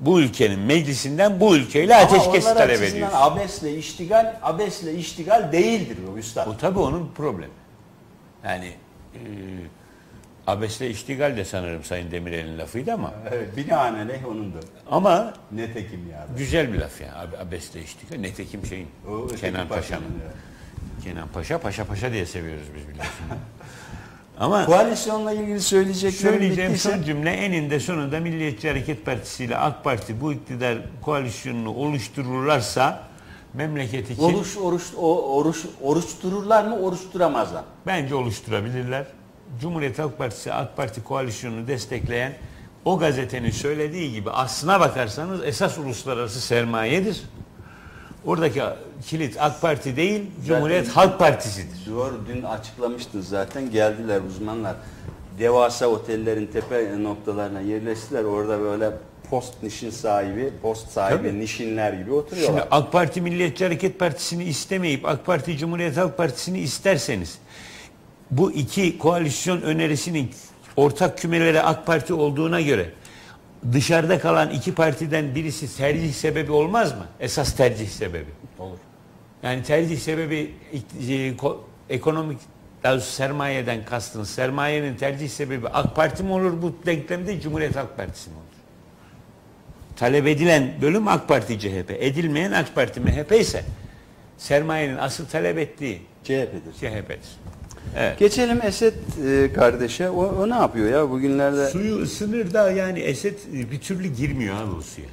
Bu ülkenin meclisinden bu ülkeyle Ama ateşkes onlar talep açısından ediyorsun. Abesle iştigal, abesle iştigal değildir bu üstad. O tabii onun problemi. Yani e, abesle iştigal de sanırım Sayın Demirel'in lafıydı ama Evet, binaenaleyh onundur. ama Netekim ya. Güzel bir laf ya. Ab- Abesle iştigal. Netekim şeyin. O Kenan paşanın, evet. Kenan Paşa, Paşa Paşa diye seviyoruz biz biliyorsun. [laughs] Ama Koalisyonla ilgili söyleyeceklerim söyleyeceğim bittiyse- son cümle eninde sonunda Milliyetçi Hareket Partisi ile AK Parti bu iktidar koalisyonunu oluştururlarsa memleket için Oruç, oruç, oruç, oruçtururlar mı, oruçturamazlar. bence oluşturabilirler. Cumhuriyet Halk Partisi AK Parti koalisyonunu destekleyen o gazetenin söylediği gibi aslına bakarsanız esas uluslararası sermayedir. Oradaki kilit AK Parti değil, Cumhuriyet Halk Partisi'dir. Doğru, dün açıklamıştı zaten. Geldiler uzmanlar. Devasa otellerin tepe noktalarına yerleştiler. Orada böyle post nişin sahibi, post sahibi Tabii. nişinler gibi Şimdi oturuyorlar. AK Parti Milliyetçi Hareket Partisi'ni istemeyip AK Parti Cumhuriyet Halk Partisi'ni isterseniz bu iki koalisyon önerisinin ortak kümeleri AK Parti olduğuna göre dışarıda kalan iki partiden birisi tercih sebebi olmaz mı? Esas tercih sebebi. Olur. Yani tercih sebebi e, ko- ekonomik daha sermayeden kastınız. Sermayenin tercih sebebi AK Parti mi olur bu denklemde Cumhuriyet Halk Partisi mi olur? Talep edilen bölüm AK Parti CHP. Edilmeyen AK Parti MHP ise sermayenin asıl talep ettiği CHP'dir. CHP'dir. Evet. Geçelim Esed e, kardeşe. O, o ne yapıyor ya bugünlerde? Suyu ısınır da yani Esed e, bir türlü girmiyor abi o suya.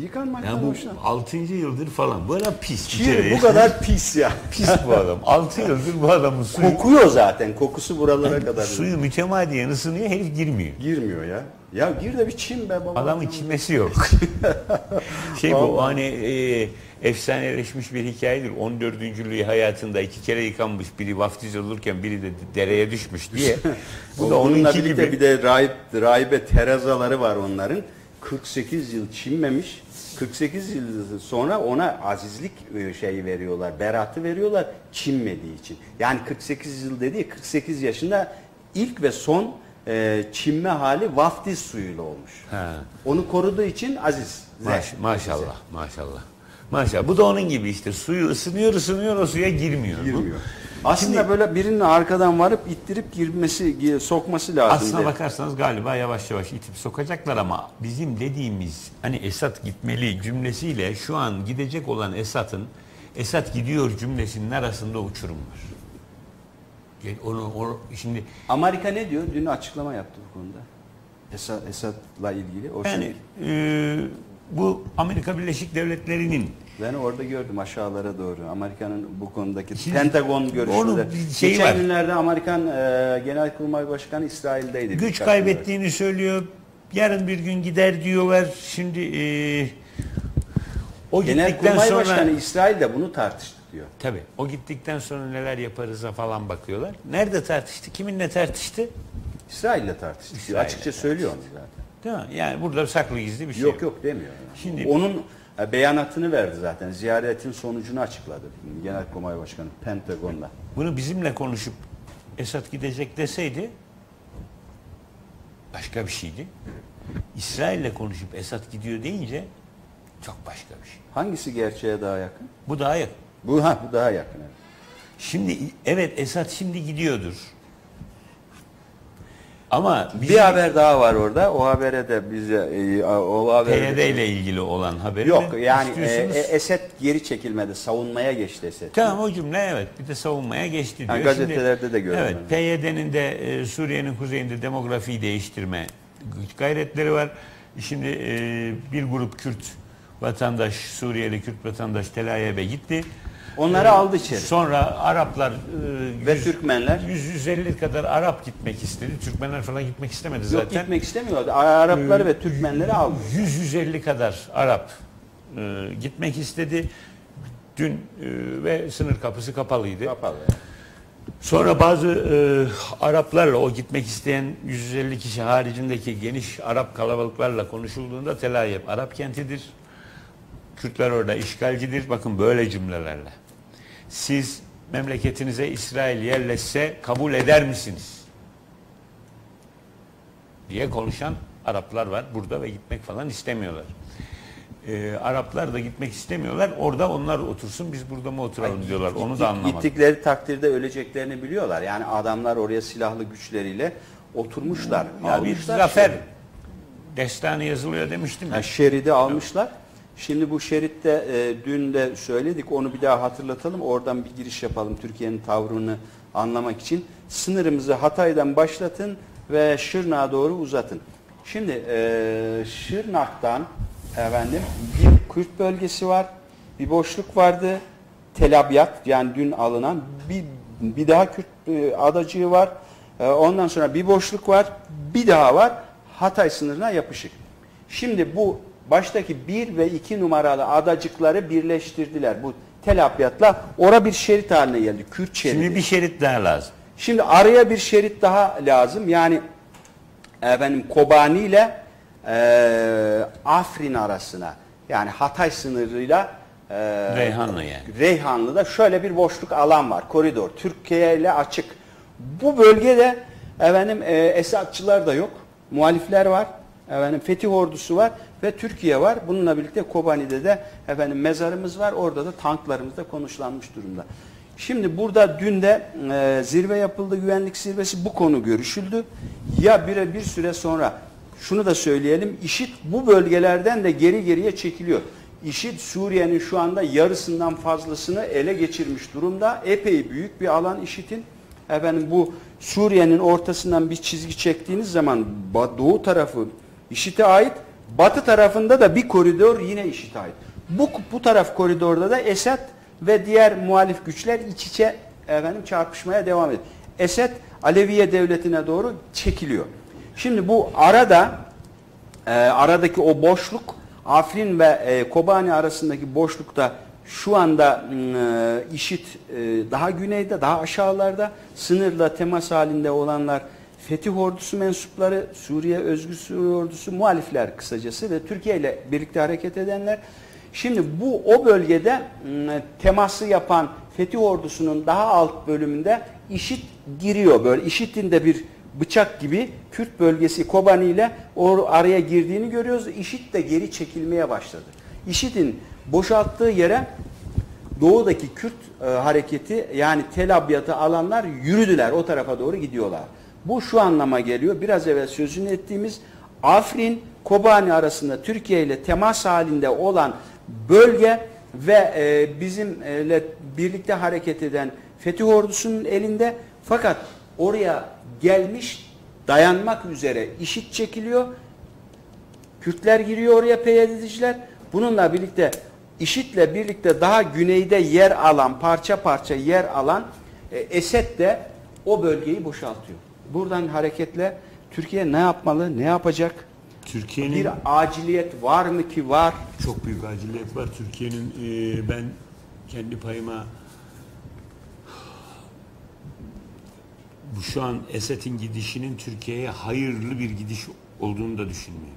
Yıkanmaktan Yani bu hoşlan. 6. yıldır falan. Bu adam pis. kere. bu kadar [laughs] pis ya. pis bu adam. 6 yıldır bu adamın suyu Kokuyor zaten. Kokusu buralara kadar. Suyu mütemadiyen ısınıyor, herif girmiyor. Girmiyor ya. Ya gir de bir çim be baba. Adamın çimesi yok. [laughs] şey bu Vallahi. hani e, efsaneleşmiş bir hikayedir. 14. Louis hayatında iki kere yıkanmış. Biri vaftiz olurken biri de dereye düşmüş diye. [laughs] Bu da Onunla birlikte gibi. bir de rahip, rahibe terazaları var onların. 48 yıl çinmemiş. 48 yıl sonra ona azizlik e, şeyi veriyorlar, beratı veriyorlar çinmediği için. Yani 48 yıl dediği 48 yaşında ilk ve son e, çinme hali vaftiz suyuyla olmuş. Ha. Onu koruduğu için aziz. Maş, maşallah, maşallah. Maşallah. Bu da onun gibi işte. Suyu ısınıyor, ısınıyor, o suya girmiyor. Bu- Girmiyor. Aslında Şimdi- böyle birinin arkadan varıp ittirip girmesi, gi- sokması lazım. Aslına dedi. bakarsanız galiba yavaş yavaş itip sokacaklar ama bizim dediğimiz hani Esat gitmeli cümlesiyle şu an gidecek olan Esat'ın Esat gidiyor cümlesinin arasında uçurum var. Yani Onu, onu şimdi Amerika ne diyor? Dün açıklama yaptı bu konuda. Esad, Esad'la ilgili. O yani şey. e, bu Amerika Birleşik Devletleri'nin Ben orada gördüm aşağılara doğru. Amerika'nın bu konudaki Şimdi Pentagon görüşünde. şeyi Geçen var. günlerde Amerikan e, Genelkurmay Başkanı İsrail'deydi. güç kaybettiğini söylüyor. Yarın bir gün gider diyorlar. Şimdi e, o Genelkurmay sonra Başkanı İsrail'de bunu tartıştık diyor. Tabii. O gittikten sonra neler yaparız'a falan bakıyorlar. Nerede tartıştı? Kiminle tartıştı? İsrail'le tartıştık diyor. İsrail'le Açıkça söylüyor onu zaten. Değil mi? Yani burada saklı gizli bir şey Yok yok demiyor. Şimdi- Onun e, beyanatını verdi zaten. Ziyaretin sonucunu açıkladı. Genelkurmay Başkanı Pentagon'la. Bunu bizimle konuşup Esad gidecek deseydi başka bir şeydi. İsrail'le konuşup Esad gidiyor deyince çok başka bir şey. Hangisi gerçeğe daha yakın? Bu daha yakın. Bu ha bu daha yakın. evet. Şimdi evet Esad şimdi gidiyordur. Ama Bir haber daha var orada. O habere de bize e, o habere PYD ile ilgili olan haberi Yok mi yani e, istiyorsunuz? e, Esed geri çekilmedi. Savunmaya geçti Esed. Tamam o cümle evet bir de savunmaya geçti diyor. Ha, gazetelerde de gördüm Evet. PYD'nin de e, Suriye'nin kuzeyinde demografiyi değiştirme gayretleri var. Şimdi e, bir grup Kürt vatandaş, Suriyeli Kürt vatandaş Tel Abyad'a gitti. Onları aldı içeri. Sonra Araplar e, Ve yüz- Türkmenler 100-150 kadar Arap gitmek istedi. Türkmenler falan gitmek istemedi yok zaten. gitmek istemiyordu. Arapları ve Türkmenleri aldı. 100-150 kadar Arap e, gitmek istedi. Dün e, ve sınır kapısı kapalıydı. Kapalı. Sonra bazı e, Araplarla o gitmek isteyen 150 kişi haricindeki geniş Arap kalabalıklarla konuşulduğunda Tel Arap kentidir. Kürtler orada işgalcidir. Bakın böyle cümlelerle. Siz memleketinize İsrail yerleşse kabul eder misiniz? diye konuşan Araplar var burada ve gitmek falan istemiyorlar. E, Araplar da gitmek istemiyorlar. Orada onlar otursun biz burada mı oturalım diyorlar. Onu Gittik- da anlamadım. Gittikleri takdirde öleceklerini biliyorlar. Yani adamlar oraya silahlı güçleriyle oturmuşlar. Ya bir zafer şeridi. destanı yazılıyor demiştim ya. Yani şeridi almışlar. Şimdi bu şeritte e, dün de söyledik onu bir daha hatırlatalım. Oradan bir giriş yapalım Türkiye'nin tavrını anlamak için. Sınırımızı Hatay'dan başlatın ve Şırnak'a doğru uzatın. Şimdi e, Şırnak'tan efendim bir Kürt bölgesi var. Bir boşluk vardı. Tel Abyad yani dün alınan bir bir daha Kürt e, adacığı var. E, ondan sonra bir boşluk var. Bir daha var. Hatay sınırına yapışık. Şimdi bu baştaki 1 ve 2 numaralı adacıkları birleştirdiler. Bu Tel Abyad'la ora bir şerit haline geldi. Kürt şeridi. Şimdi bir şerit daha lazım. Şimdi araya bir şerit daha lazım. Yani efendim Kobani ile e, Afrin arasına yani Hatay sınırıyla e, Reyhanlı yani. Reyhanlı'da şöyle bir boşluk alan var. Koridor. Türkiye ile açık. Bu bölgede efendim e, Esadçılar da yok. Muhalifler var. Efendim Fetih ordusu var ve Türkiye var. Bununla birlikte Kobani'de de efendim mezarımız var. Orada da tanklarımız da konuşlanmış durumda. Şimdi burada dün de e, zirve yapıldı, güvenlik zirvesi bu konu görüşüldü. Ya bir, bir süre sonra şunu da söyleyelim, IŞİD bu bölgelerden de geri geriye çekiliyor. IŞİD Suriye'nin şu anda yarısından fazlasını ele geçirmiş durumda. Epey büyük bir alan IŞİD'in. Efendim bu Suriye'nin ortasından bir çizgi çektiğiniz zaman doğu tarafı IŞİD'e ait, batı tarafında da bir koridor yine IŞİD'e ait. Bu, bu taraf koridorda da Esed ve diğer muhalif güçler iç içe efendim çarpışmaya devam ediyor. Esed Aleviye devletine doğru çekiliyor. Şimdi bu arada e, aradaki o boşluk Afrin ve e, Kobani arasındaki boşlukta şu anda e, IŞİD e, daha güneyde, daha aşağılarda sınırla temas halinde olanlar Fetih Ordusu mensupları, Suriye Özgür Suriye Ordusu muhalifler kısacası ve Türkiye ile birlikte hareket edenler. Şimdi bu o bölgede m, teması yapan Fetih Ordusu'nun daha alt bölümünde IŞİD giriyor böyle. IŞİD'in de bir bıçak gibi Kürt bölgesi Kobani ile o araya girdiğini görüyoruz. IŞİD de geri çekilmeye başladı. IŞİD'in boşalttığı yere doğudaki Kürt e, hareketi yani Tel Abyad'ı alanlar yürüdüler o tarafa doğru gidiyorlar. Bu şu anlama geliyor. Biraz evvel sözünü ettiğimiz Afrin Kobani arasında Türkiye ile temas halinde olan bölge ve e, bizimle birlikte hareket eden Fetih ordusunun elinde fakat oraya gelmiş dayanmak üzere işit çekiliyor. Kürtler giriyor oraya PYD'ciler. Bununla birlikte IŞİD'le birlikte daha güneyde yer alan, parça parça yer alan e, Esed de o bölgeyi boşaltıyor. Buradan hareketle Türkiye ne yapmalı, ne yapacak? Türkiye'nin Bir aciliyet var mı ki var? çok büyük aciliyet var. Türkiye'nin e, ben kendi payıma bu şu an Esed'in gidişinin Türkiye'ye hayırlı bir gidiş olduğunu da düşünmüyorum.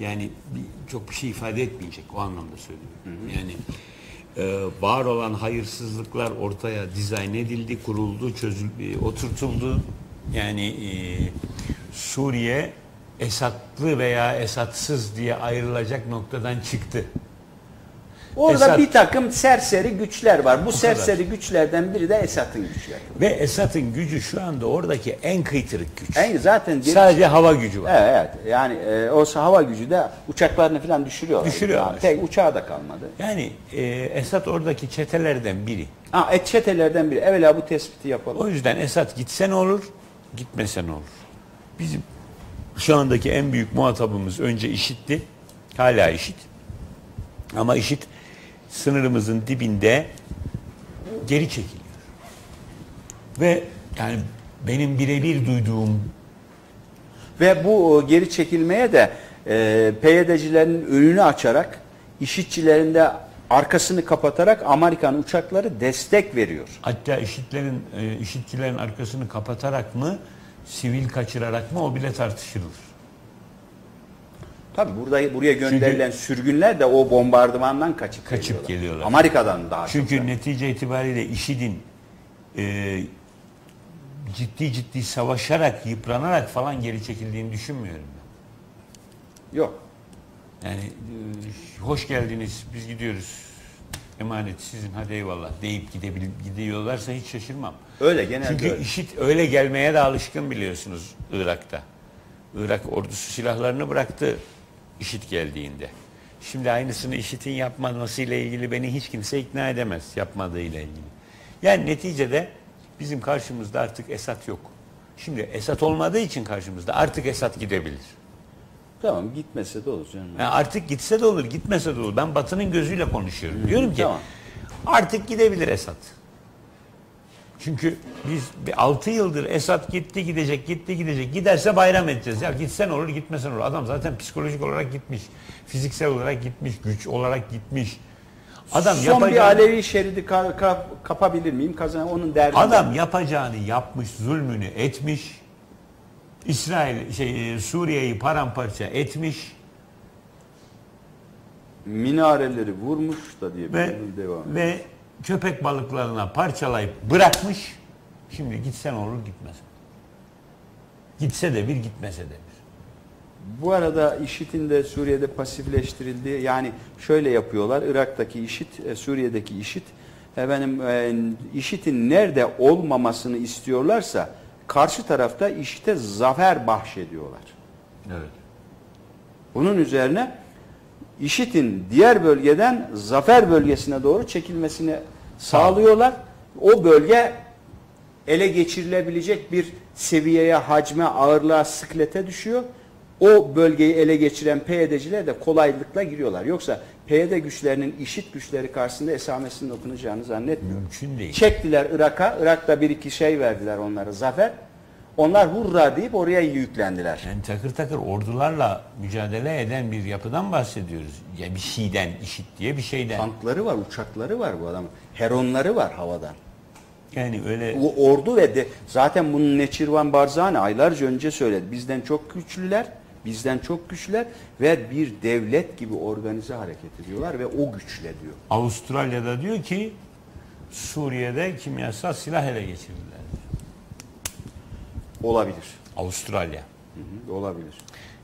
Yani bir, çok bir şey ifade etmeyecek o anlamda söylüyorum. Yani e, var olan hayırsızlıklar ortaya dizayn edildi, kuruldu, çözüldü, oturtuldu. Yani e, Suriye Esatlı veya Esatsız diye ayrılacak noktadan çıktı. Orada Esad- bir takım serseri güçler var. Bu kadar. serseri güçlerden biri de Esad'ın güçleri. Ve Esad'ın gücü şu anda oradaki en kıytırık güç. En zaten geri- Sadece hava gücü var. Evet, evet. Yani e, o hava gücü de uçaklarını falan düşürüyorlar. Düşürüyorlar. Yani tek uçağı da kalmadı. Yani e, Esad oradaki çetelerden biri. Ha, et çetelerden biri. Evvela bu tespiti yapalım. O yüzden Esad gitse ne olur, gitmese ne olur? Bizim şu andaki en büyük muhatabımız önce işitti, hala işit. Ama işit sınırımızın dibinde geri çekiliyor. Ve yani benim birebir duyduğum Ve bu o, geri çekilmeye de e, PYD'cilerin önünü açarak, işitçilerin de arkasını kapatarak Amerikan uçakları destek veriyor. hatta işitlerin, e, işitçilerin arkasını kapatarak mı, sivil kaçırarak mı o bile tartışılır. Tabii burada buraya gönderilen sürgünler de o bombardımandan kaçıp, Kaçıp geliyorlar. Amerika'dan daha Çünkü çok. netice itibariyle IŞİD'in e, ciddi ciddi savaşarak, yıpranarak falan geri çekildiğini düşünmüyorum. ben. Yok. Yani e, hoş geldiniz, biz gidiyoruz. Emanet sizin, hadi eyvallah deyip gidebil gidiyorlarsa hiç şaşırmam. Öyle genelde Çünkü öyle. IŞİD öyle gelmeye de alışkın biliyorsunuz Irak'ta. Irak ordusu silahlarını bıraktı IŞİD geldiğinde. Şimdi aynısını IŞİD'in yapmamasıyla ilgili beni hiç kimse ikna edemez yapmadığıyla ilgili. Yani neticede bizim karşımızda artık Esad yok. Şimdi Esad olmadığı için karşımızda artık Esad gidebilir. Tamam gitmese de olur canım. Yani artık gitse de olur, gitmese de olur. Ben Batı'nın gözüyle konuşuyorum. Diyorum ki tamam. artık gidebilir Esad. Çünkü biz bir 6 yıldır Esad gitti gidecek, gitti gidecek. Giderse bayram edeceğiz. Ya gitsen olur, gitmesen olur. Adam zaten psikolojik olarak gitmiş. Fiziksel olarak gitmiş, güç olarak gitmiş. Adam Son yapacağı- bir Alevi şeridi ka- ka- kapabilir miyim? Kazan onun derdi. Adam yapacağını yapmış, zulmünü etmiş. İsrail şey e, Suriye'yi paramparça etmiş. minareleri vurmuş da diye ve devam. ve köpek balıklarına parçalayıp bırakmış. Şimdi gitsen olur gitmez. Gitse de bir gitmese de bir. Bu arada IŞİD'in de Suriye'de pasifleştirildiği yani şöyle yapıyorlar. Irak'taki IŞİD, e, Suriye'deki IŞİD efendim e, IŞİD'in nerede olmamasını istiyorlarsa karşı tarafta IŞİD'e zafer bahşediyorlar. Evet. Bunun üzerine IŞİD'in diğer bölgeden zafer bölgesine doğru çekilmesini sağlıyorlar. O bölge ele geçirilebilecek bir seviyeye, hacme, ağırlığa, sıklete düşüyor. O bölgeyi ele geçiren PYD'ciler de kolaylıkla giriyorlar. Yoksa PYD güçlerinin IŞİD güçleri karşısında esamesinin okunacağını zannetmiyorum. Mümkün değil. Çektiler Irak'a. Irak'ta bir iki şey verdiler onlara zafer. Onlar hurra deyip oraya yüklendiler. Yani takır takır ordularla mücadele eden bir yapıdan bahsediyoruz. Ya bir şeyden, işit diye bir şeyden. Tankları var, uçakları var bu adamın. Heronları var havadan. Yani öyle O ordu ve de zaten bunu Neçirvan Barzani aylarca önce söyledi. Bizden çok güçlüler, bizden çok güçlüler ve bir devlet gibi organize hareket ediyorlar ve o güçle diyor. Avustralya'da diyor ki Suriye'de kimyasal silah ele geçirdiler. Olabilir. Avustralya. Hı hı, olabilir.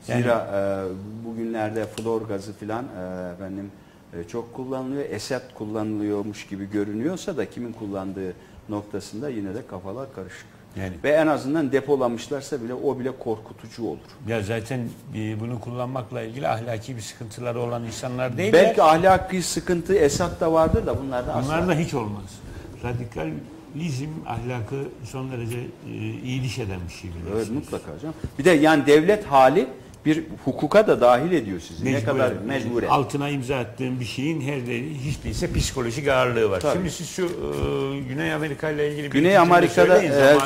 Yani- Zira e, bugünlerde flor gazı filan e, efendim e, çok kullanılıyor. Esed kullanılıyormuş gibi görünüyorsa da kimin kullandığı noktasında yine de kafalar karışık. Yani Ve en azından depolamışlarsa bile o bile korkutucu olur. ya zaten e, bunu kullanmakla ilgili ahlaki bir sıkıntıları olan insanlar değil Belki ahlaki sıkıntı Esad'da vardır da bunlarda asla. Bunlar da hiç olmaz. Radikalizm ahlakı son derece e, iyi diş eden bir şey biliyorsunuz. Evet mutlaka hocam. Bir de yani devlet hali bir hukuka da dahil ediyor sizi. ne Mecburen. kadar mecburen. Altına imza attığım bir şeyin her de hiç değilse psikolojik ağırlığı var. Tabii. Şimdi siz şu e, Güney Amerika ile ilgili bir Güney Amerika'da söyleyin, evet,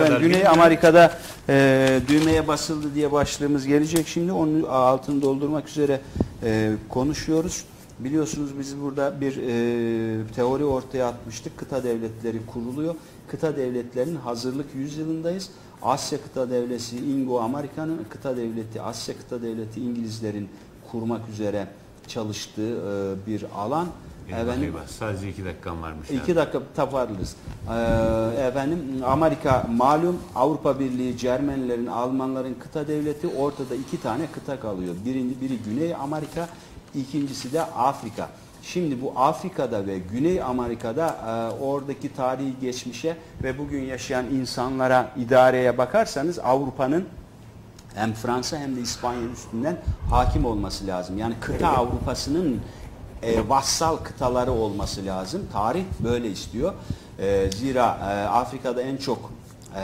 ne Güney bilmiyorum. Amerika'da e, düğmeye basıldı diye başlığımız gelecek şimdi. Onun altını doldurmak üzere e, konuşuyoruz. Biliyorsunuz biz burada bir e, teori ortaya atmıştık. Kıta devletleri kuruluyor. Kıta devletlerinin hazırlık yüzyılındayız. Asya kıta devleti Ingo Amerika'nın kıta devleti Asya kıta devleti İngilizlerin kurmak üzere çalıştığı e, bir alan. Benim Efendim, sadece iki dakikam varmış. İki dakika toparlarız. Ee, efendim Amerika malum Avrupa Birliği Cermenlerin, Almanların kıta devleti ortada iki tane kıta kalıyor. Birinci biri Güney Amerika, ikincisi de Afrika. Şimdi bu Afrika'da ve Güney Amerika'da e, oradaki tarihi geçmişe ve bugün yaşayan insanlara, idareye bakarsanız Avrupa'nın hem Fransa hem de İspanya üstünden hakim olması lazım. Yani kıta Avrupa'sının e, vassal kıtaları olması lazım. Tarih böyle istiyor. E, zira e, Afrika'da en çok e,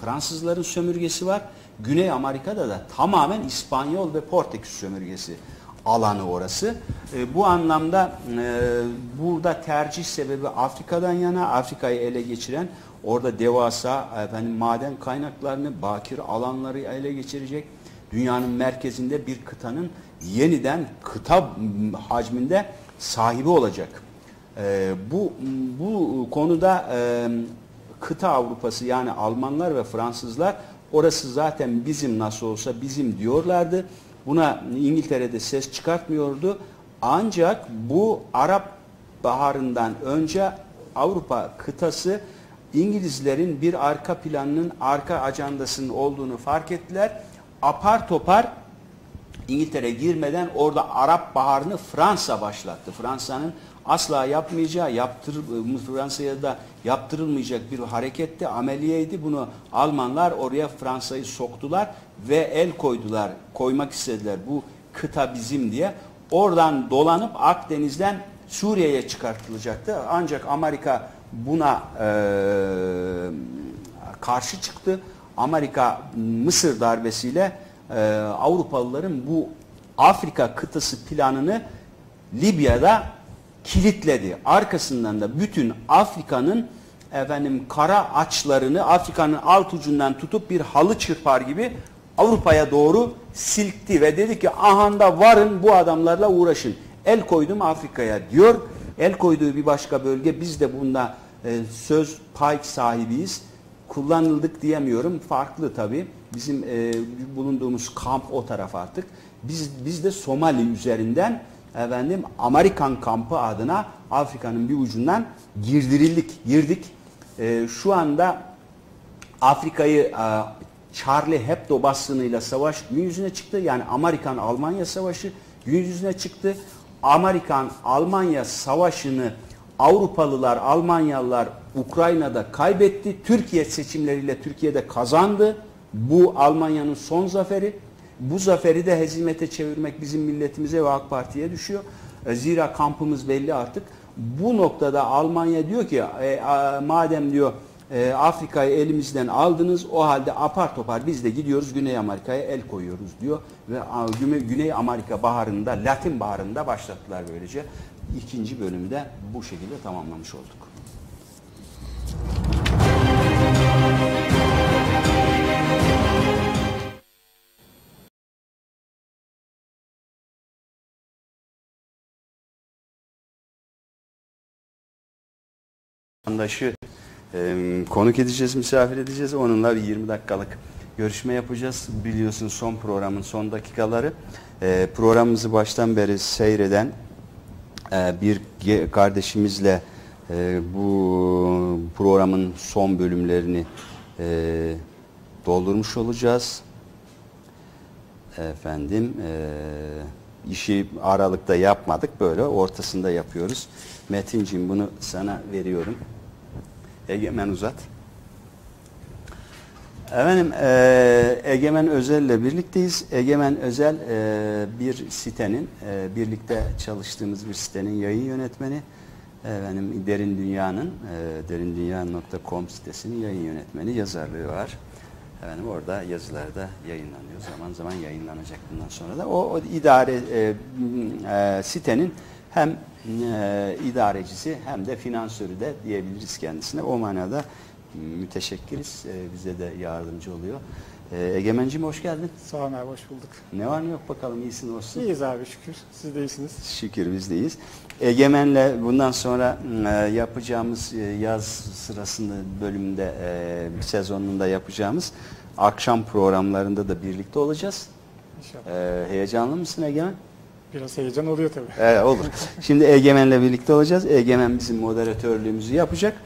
Fransızların sömürgesi var. Güney Amerika'da da tamamen İspanyol ve Portekiz sömürgesi alanı orası. E, bu anlamda e, burada tercih sebebi Afrika'dan yana Afrika'yı ele geçiren orada devasa efendim maden kaynaklarını, bakir alanları ele geçirecek. Dünyanın merkezinde bir kıtanın yeniden kıta hacminde sahibi olacak. E, bu bu konuda e, kıta Avrupası yani Almanlar ve Fransızlar orası zaten bizim nasıl olsa bizim diyorlardı. Buna İngiltere'de ses çıkartmıyordu. Ancak bu Arap Baharı'ndan önce Avrupa kıtası İngilizlerin bir arka planının arka ajandasının olduğunu fark ettiler. Apar topar İngiltere girmeden orada Arap Baharı'nı Fransa başlattı. Fransa'nın asla yapmayacağı, yaptır, Fransa'ya da yaptırılmayacak bir hareketti, ameliyeydi. Bunu Almanlar oraya Fransa'yı soktular ve el koydular, koymak istediler. Bu kıta bizim diye. Oradan dolanıp Akdeniz'den Suriye'ye çıkartılacaktı. Ancak Amerika buna e, karşı çıktı. Amerika Mısır darbesiyle e, Avrupalıların bu Afrika kıtası planını Libya'da kilitledi. Arkasından da bütün Afrika'nın efendim kara açlarını Afrika'nın alt ucundan tutup bir halı çırpar gibi Avrupa'ya doğru silkti ve dedi ki ahanda varın bu adamlarla uğraşın. El koydum Afrika'ya diyor. El koyduğu bir başka bölge biz de bunda e, söz pay sahibiyiz. Kullanıldık diyemiyorum. Farklı tabii. Bizim e, bulunduğumuz kamp o taraf artık. Biz biz de Somali üzerinden efendim Amerikan kampı adına Afrika'nın bir ucundan girdirildik, girdik. E, şu anda Afrika'yı e, Charlie Hebdo baskınıyla savaş gün yüzüne çıktı. Yani Amerikan-Almanya savaşı gün yüzüne çıktı. Amerikan-Almanya savaşını Avrupalılar, Almanyalılar Ukrayna'da kaybetti. Türkiye seçimleriyle Türkiye'de kazandı. Bu Almanya'nın son zaferi. Bu zaferi de hezimete çevirmek bizim milletimize ve AK Parti'ye düşüyor. E, Zira kampımız belli artık. Bu noktada Almanya diyor ki e, a, madem diyor e, Afrika'yı elimizden aldınız o halde apar topar biz de gidiyoruz Güney Amerika'ya el koyuyoruz diyor. Ve a, Güney, Güney Amerika baharında Latin baharında başlattılar böylece. İkinci bölümde bu şekilde tamamlamış olduk. Vatandaşı e, konuk edeceğiz, misafir edeceğiz. Onunla bir 20 dakikalık görüşme yapacağız. Biliyorsunuz son programın son dakikaları. E, programımızı baştan beri seyreden e, bir kardeşimizle e, bu programın son bölümlerini e, doldurmuş olacağız. Efendim, e, işi aralıkta yapmadık. Böyle ortasında yapıyoruz. Metinciğim bunu sana veriyorum. Egemen uzat. Efendim e, Egemen Özel ile birlikteyiz. Egemen Özel e, bir sitenin, e, birlikte çalıştığımız bir sitenin yayın yönetmeni. Efendim Derin Dünya'nın, e, derindunya.com sitesinin yayın yönetmeni, yazarlığı var. Efendim orada yazılar da yayınlanıyor. Zaman zaman yayınlanacak bundan sonra da. O, o idare e, e, sitenin hem e, idarecisi hem de finansörü de diyebiliriz kendisine. O manada müteşekkiriz. E, bize de yardımcı oluyor. E, Egemenciğim hoş geldin. Sağ olun abi hoş bulduk. Ne var ne yok bakalım iyisin olsun. İyiyiz abi şükür. Siz de iyisiniz. Şükür biz deyiz. Egemen'le bundan sonra e, yapacağımız e, yaz sırasında bölümünde e, sezonunda yapacağımız akşam programlarında da birlikte olacağız. İnşallah. E, heyecanlı mısın Egemen? Biraz heyecan oluyor tabii. Evet olur. Şimdi Egemen'le birlikte olacağız. Egemen bizim moderatörlüğümüzü yapacak.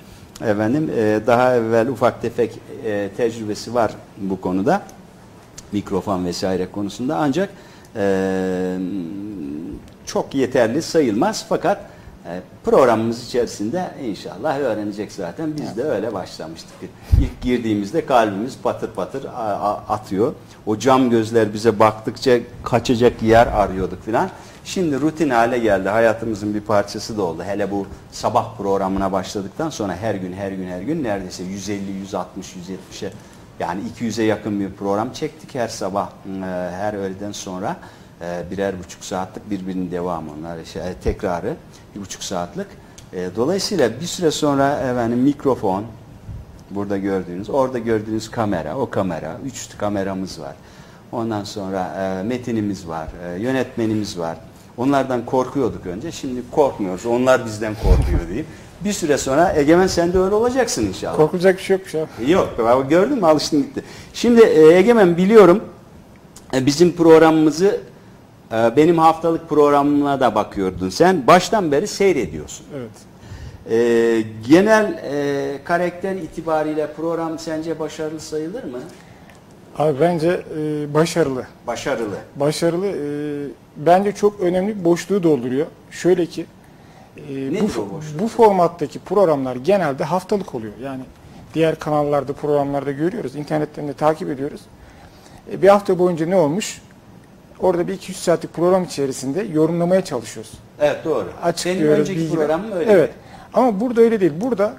Efendim e, daha evvel ufak tefek e, tecrübesi var bu konuda. Mikrofon vesaire konusunda ancak e, çok yeterli sayılmaz fakat programımız içerisinde inşallah öğrenecek zaten. Biz de öyle başlamıştık. İlk girdiğimizde kalbimiz patır patır atıyor. O cam gözler bize baktıkça kaçacak yer arıyorduk filan. Şimdi rutin hale geldi. Hayatımızın bir parçası da oldu. Hele bu sabah programına başladıktan sonra her gün her gün her gün neredeyse 150, 160, 170'e yani 200'e yakın bir program çektik her sabah e, her öğleden sonra e, birer buçuk saatlik birbirinin devamı onlar şey, e, tekrarı bir buçuk saatlik. E, Dolayısıyla bir süre sonra efendim mikrofon burada gördüğünüz orada gördüğünüz kamera o kamera üç kameramız var. Ondan sonra e, metinimiz var e, yönetmenimiz var. Onlardan korkuyorduk önce şimdi korkmuyoruz onlar bizden korkuyor deyip bir süre sonra Egemen sen de öyle olacaksın inşallah. Korkulacak bir şey yokmuş abi. Yok gördün mü alıştın gitti. Şimdi e, Egemen biliyorum e, bizim programımızı e, benim haftalık programına da bakıyordun sen. Baştan beri seyrediyorsun. Evet. E, genel e, karakter itibariyle program sence başarılı sayılır mı? Abi bence e, başarılı. Başarılı. Başarılı e, bence çok önemli bir boşluğu dolduruyor. Şöyle ki e, Nedir bu, boşluk? bu formattaki programlar genelde haftalık oluyor. Yani diğer kanallarda programlarda görüyoruz. internetten de takip ediyoruz. E, bir hafta boyunca ne olmuş? Orada bir 200 saatlik program içerisinde yorumlamaya çalışıyoruz. Evet doğru. Senin Açıklıyoruz. önceki bilgi- programın öyle. Evet. Ama burada öyle değil. Burada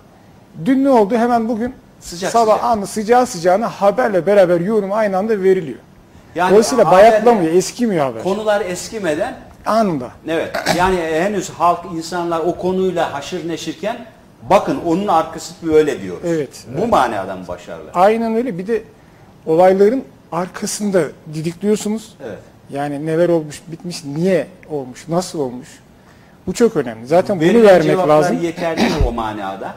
dün ne oldu? Hemen bugün Sıcak sabah sıcak. anı sıcağı sıcağına haberle beraber yorum aynı anda veriliyor. Yani Dolayısıyla haber- bayatlamıyor, eskimiyor haber. Konular eskimeden Anında. Evet. Yani henüz halk insanlar o konuyla haşır neşirken bakın onun arkası böyle diyor. Evet. Bu manadan başarılı. Aynen öyle. Bir de olayların arkasında didikliyorsunuz. Evet. Yani neler olmuş, bitmiş, niye olmuş, nasıl olmuş. Bu çok önemli. Zaten bunu Verilen vermek lazım. yeterli mi o manada?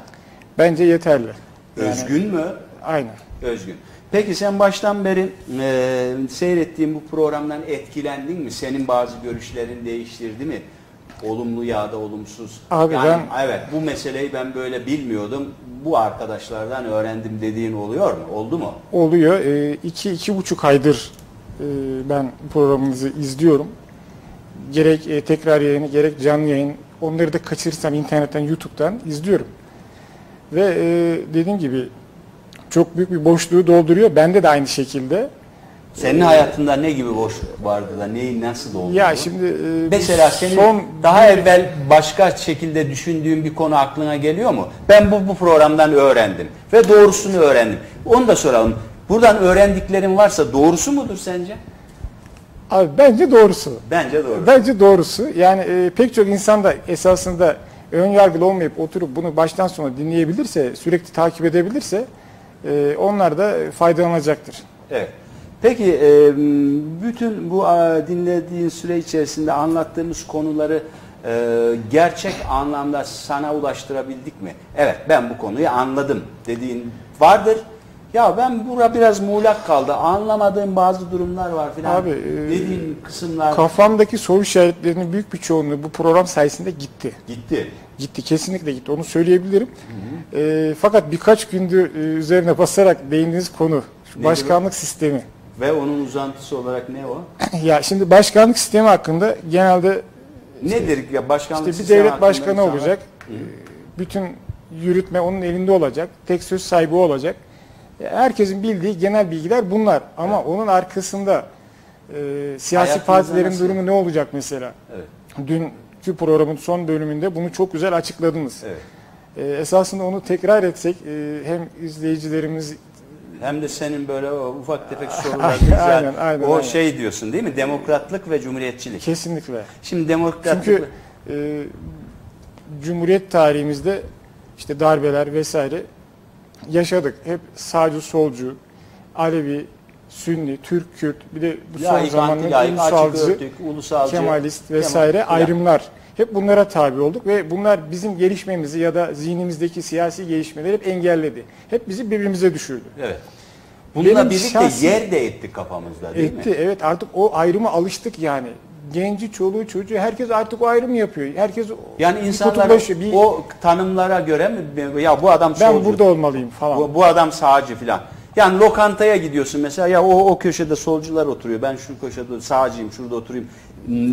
Bence yeterli. Özgün mü? Aynen. Özgün. Peki sen baştan beri e, seyrettiğin bu programdan etkilendin mi? Senin bazı görüşlerin değiştirdi mi? Olumlu ya da olumsuz. Abi yani, ben- Evet bu meseleyi ben böyle bilmiyordum. Bu arkadaşlardan öğrendim dediğin oluyor mu? Oldu mu? oluyor. E, iki, iki buçuk aydır ben programınızı izliyorum. Gerek e, tekrar yayını gerek canlı yayın onları da kaçırırsam internetten YouTube'dan izliyorum. Ve e, dediğim gibi çok büyük bir boşluğu dolduruyor. Bende de aynı şekilde. Senin hayatında ne gibi boş vardı da neyi nasıl oldu? Ya şimdi e, Mesela senin son daha evvel başka şekilde düşündüğün bir konu aklına geliyor mu? Ben bu, bu programdan öğrendim ve doğrusunu öğrendim. Onu da soralım. Buradan öğrendiklerin varsa doğrusu mudur sence? abi bence doğrusu. Bence doğru. Bence doğrusu. Yani e, pek çok insan da esasında ön yargılı olmayıp oturup bunu baştan sona dinleyebilirse, sürekli takip edebilirse e, onlar da faydalanacaktır. Evet. Peki e, bütün bu a, dinlediğin süre içerisinde anlattığımız konuları e, gerçek anlamda sana ulaştırabildik mi? Evet ben bu konuyu anladım dediğin vardır. Ya ben bura biraz muğlak kaldı. Anlamadığım bazı durumlar var filan. Abi, e, dediğin kısımlar Kafamdaki soru işaretlerinin büyük bir çoğunluğu bu program sayesinde gitti. gitti. Gitti, kesinlikle gitti. Onu söyleyebilirim. E, fakat birkaç gündür e, üzerine basarak değindiğiniz konu, şu başkanlık sistemi. Ve onun uzantısı olarak ne o? [clears throat] Ya şimdi başkanlık sistemi hakkında genelde Nedir ya başkanlık işte bir sistemi devlet başkanı olacak. Bütün yürütme onun elinde olacak. Tek söz sahibi olacak. E, Herkesin bildiği genel bilgiler bunlar. Ama onun arkasında e, siyasi Hayatınızda partilerin nasıl? durumu ne olacak mesela? Evet. Dünkü programın son bölümünde bunu çok güzel açıkladınız. Evet. E, esasında onu tekrar etsek e, hem izleyicilerimiz Hem de senin böyle o ufak tefek [laughs] sorular güzel. aynen, aynen, o aynen. şey diyorsun değil mi? Demokratlık ve cumhuriyetçilik. kesinlikle. Şimdi demokratlık Çünkü e, Cumhuriyet tarihimizde işte darbeler vesaire yaşadık. Hep sağcı, solcu, Alevi, Sünni, Türk, Kürt bir de bu son açık ulusalcı, ulusalcı, Kemalist vesaire Kemal- ayrımlar. Hep bunlara tabi olduk ve bunlar bizim gelişmemizi ya da zihnimizdeki siyasi gelişmeleri hep engelledi. Hep bizi birbirimize düşürdü. Evet. Bununla Benim birlikte şahsi- yer de etti kafamızda değil Etti mi? evet artık o ayrıma alıştık yani. Genci, çoluğu, çocuğu herkes artık o ayrımı yapıyor. Herkes Yani insanlar bir- o tanımlara göre mi ya bu adam ben solcu, burada olmalıyım falan. bu, bu adam sağcı filan. Yani lokantaya gidiyorsun mesela ya o, o köşede solcular oturuyor. Ben şu köşede sağcıyım şurada oturayım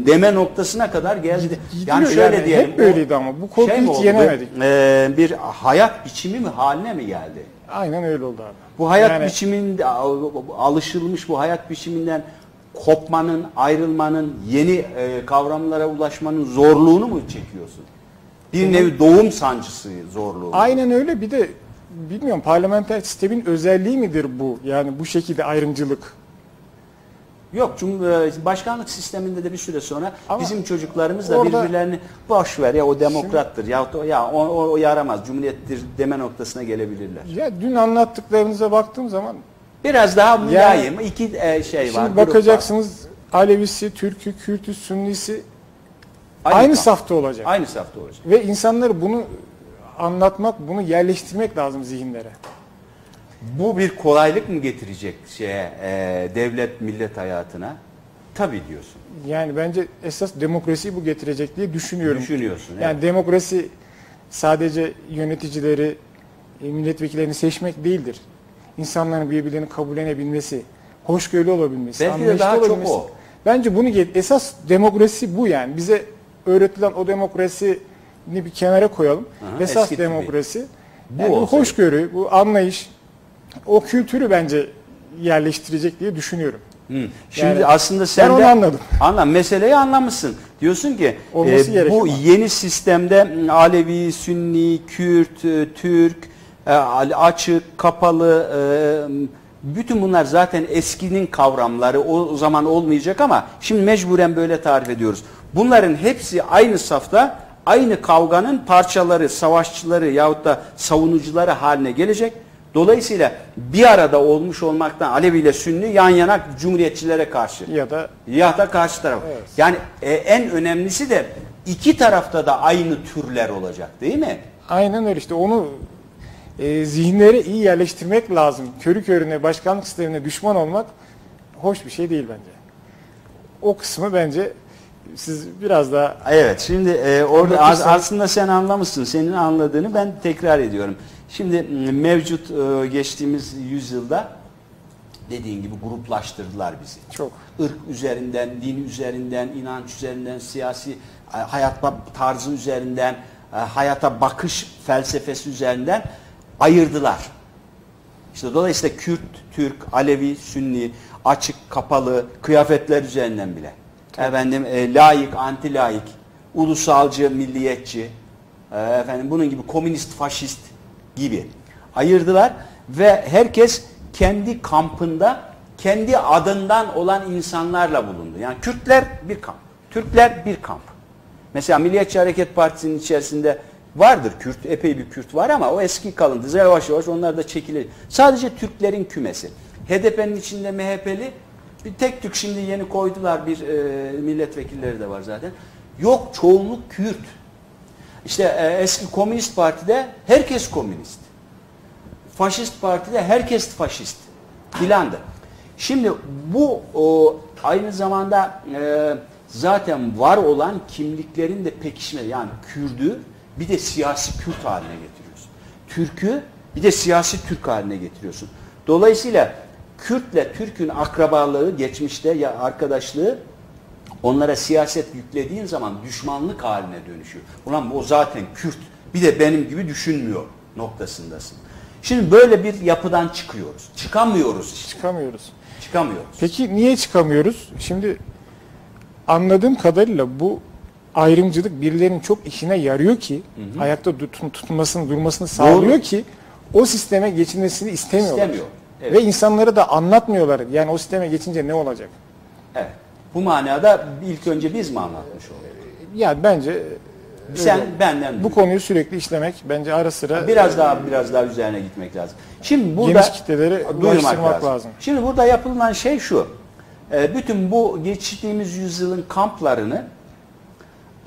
deme noktasına kadar geldi. Gidiyor yani şöyle yani, diyelim. hep böyleydi ama bu korku şey hiç yenemedik. e, bir hayat biçimi mi haline mi geldi? Aynen öyle oldu abi. Bu hayat Yani- biçiminde alışılmış bu hayat biçiminden kopmanın, ayrılmanın, yeni e, kavramlara ulaşmanın zorluğunu mu çekiyorsun? Bir nevi doğum sancısı zorluğu. Aynen öyle bir de bilmiyorum parlamenter sistemin özelliği midir bu? Yani bu şekilde ayrımcılık. Yok cum e, başkanlık sisteminde de bir süre sonra Ama bizim çocuklarımız da orada- birbirlerini boş ver ya o demokrattır ya o, ya o, o yaramaz cumhuriyettir deme noktasına gelebilirler. Ya dün anlattıklarınıza baktığım zaman Biraz daha mülayim iki e, şey var. şimdi grup var. bakacaksınız Alevisi, Türk'ü, Kürt'ü, Sünnisi aynı, Aynı, safta olacak. Aynı safta olacak. Ve insanları bunu anlatmak, bunu yerleştirmek lazım zihinlere. Bu bir kolaylık mı getirecek şeye e, devlet millet hayatına? Tabii diyorsun. Yani bence esas demokrasiyi bu getirecek diye düşünüyorum. Düşünüyorsun. Yani evet. demokrasi sadece yöneticileri, e, milletvekillerini seçmek değildir. İnsanların birbirlerini kabullenebilmesi, hoşgörülü olabilmesi, Belki de anlayışlı daha çok olabilmesi. o. Bence bunu get- esas demokrasi bu yani. Bize öğretilen o demokrasini bir kenara koyalım. Aha, esas eski tipi. demokrasi Bu yani bu olsaydı. hoşgörü, bu anlayış, o kültürü bence yerleştirecek diye düşünüyorum. Hı. Şimdi Yani aslında sen ben onu de anladım. [laughs] Anlam meseleyi anlamışsın. Diyorsun ki Olması e, bu yeni sistemde m, Alevi, Sünni, Kürt, e, Türk, açık, kapalı e, bütün bunlar zaten eskinin kavramları o zaman olmayacak ama şimdi mecburen böyle tarif ediyoruz. Bunların hepsi aynı safta aynı kavganın parçaları, savaşçıları yahut da savunucuları haline gelecek. Dolayısıyla bir arada olmuş olmaktan Alevi ile Sünni yan yana cumhuriyetçilere karşı Ya da ya da karşı taraf. Evet. Yani e, en önemlisi de iki tarafta da aynı türler olacak değil mi? Aynen öyle işte onu e, zihinlere iyi yerleştirmek lazım. Körü körüne başkanlık sistemine düşman olmak hoş bir şey değil bence. O kısmı bence siz biraz daha Evet şimdi e, orada az- aslında sen anlamışsın. Senin anladığını ben tekrar ediyorum. Şimdi mevcut e, geçtiğimiz yüzyılda dediğin gibi gruplaştırdılar bizi. çok ırk üzerinden, din üzerinden, inanç üzerinden, siyasi e, hayat ba- tarzı üzerinden, e, hayata bakış felsefesi üzerinden ayırdılar. İşte dolayısıyla Kürt, Türk, Alevi, Sünni, açık, kapalı, kıyafetler üzerinden bile. Efendim e, layık, anti layık, ulusalcı, milliyetçi, e, efendim bunun gibi komünist, faşist gibi ayırdılar ve herkes kendi kampında kendi adından olan insanlarla bulundu. Yani Kürtler bir kamp, Türkler bir kamp. Mesela Milliyetçi Hareket Partisi'nin içerisinde vardır Kürt, epey bir Kürt var ama o eski kalıntı. Yavaş yavaş onlar da çekilir. Sadece Türklerin kümesi. HDP'nin içinde MHP'li bir tek tük şimdi yeni koydular bir e, milletvekilleri de var zaten. Yok çoğunluk Kürt. İşte e, eski Komünist Parti'de herkes komünist. Faşist Parti'de herkes faşist filandı. Şimdi bu o, aynı zamanda e, zaten var olan kimliklerin de pekişme yani Kürdü bir de siyasi Kürt haline getiriyorsun. Türk'ü bir de siyasi Türk haline getiriyorsun. Dolayısıyla Kürtle Türk'ün akrabalığı, geçmişte ya arkadaşlığı onlara siyaset yüklediğin zaman düşmanlık haline dönüşüyor. Ulan o zaten Kürt. Bir de benim gibi düşünmüyor noktasındasın. Şimdi böyle bir yapıdan çıkıyoruz. Çıkamıyoruz işte. Çıkamıyoruz. Çıkamıyoruz. Peki niye çıkamıyoruz? Şimdi anladığım kadarıyla bu ayrımcılık birilerinin çok işine yarıyor ki ayakta tutun, tutunmasını durmasını sağlıyor ki o sisteme geçilmesini istemiyorlar. İstemiyor. Evet. Ve insanlara da anlatmıyorlar. Yani o sisteme geçince ne olacak? Evet. Bu manada ilk önce biz mi anlatmış olduk? Yani bence Sen öyle. benden bu konuyu sürekli işlemek bence ara sıra Biraz daha biraz daha üzerine gitmek lazım. Şimdi burada Geniş kitleleri duyurmak ulaştırmak lazım. Şimdi burada yapılan şey şu. E, Bütün bu geçtiğimiz yüzyılın kamplarını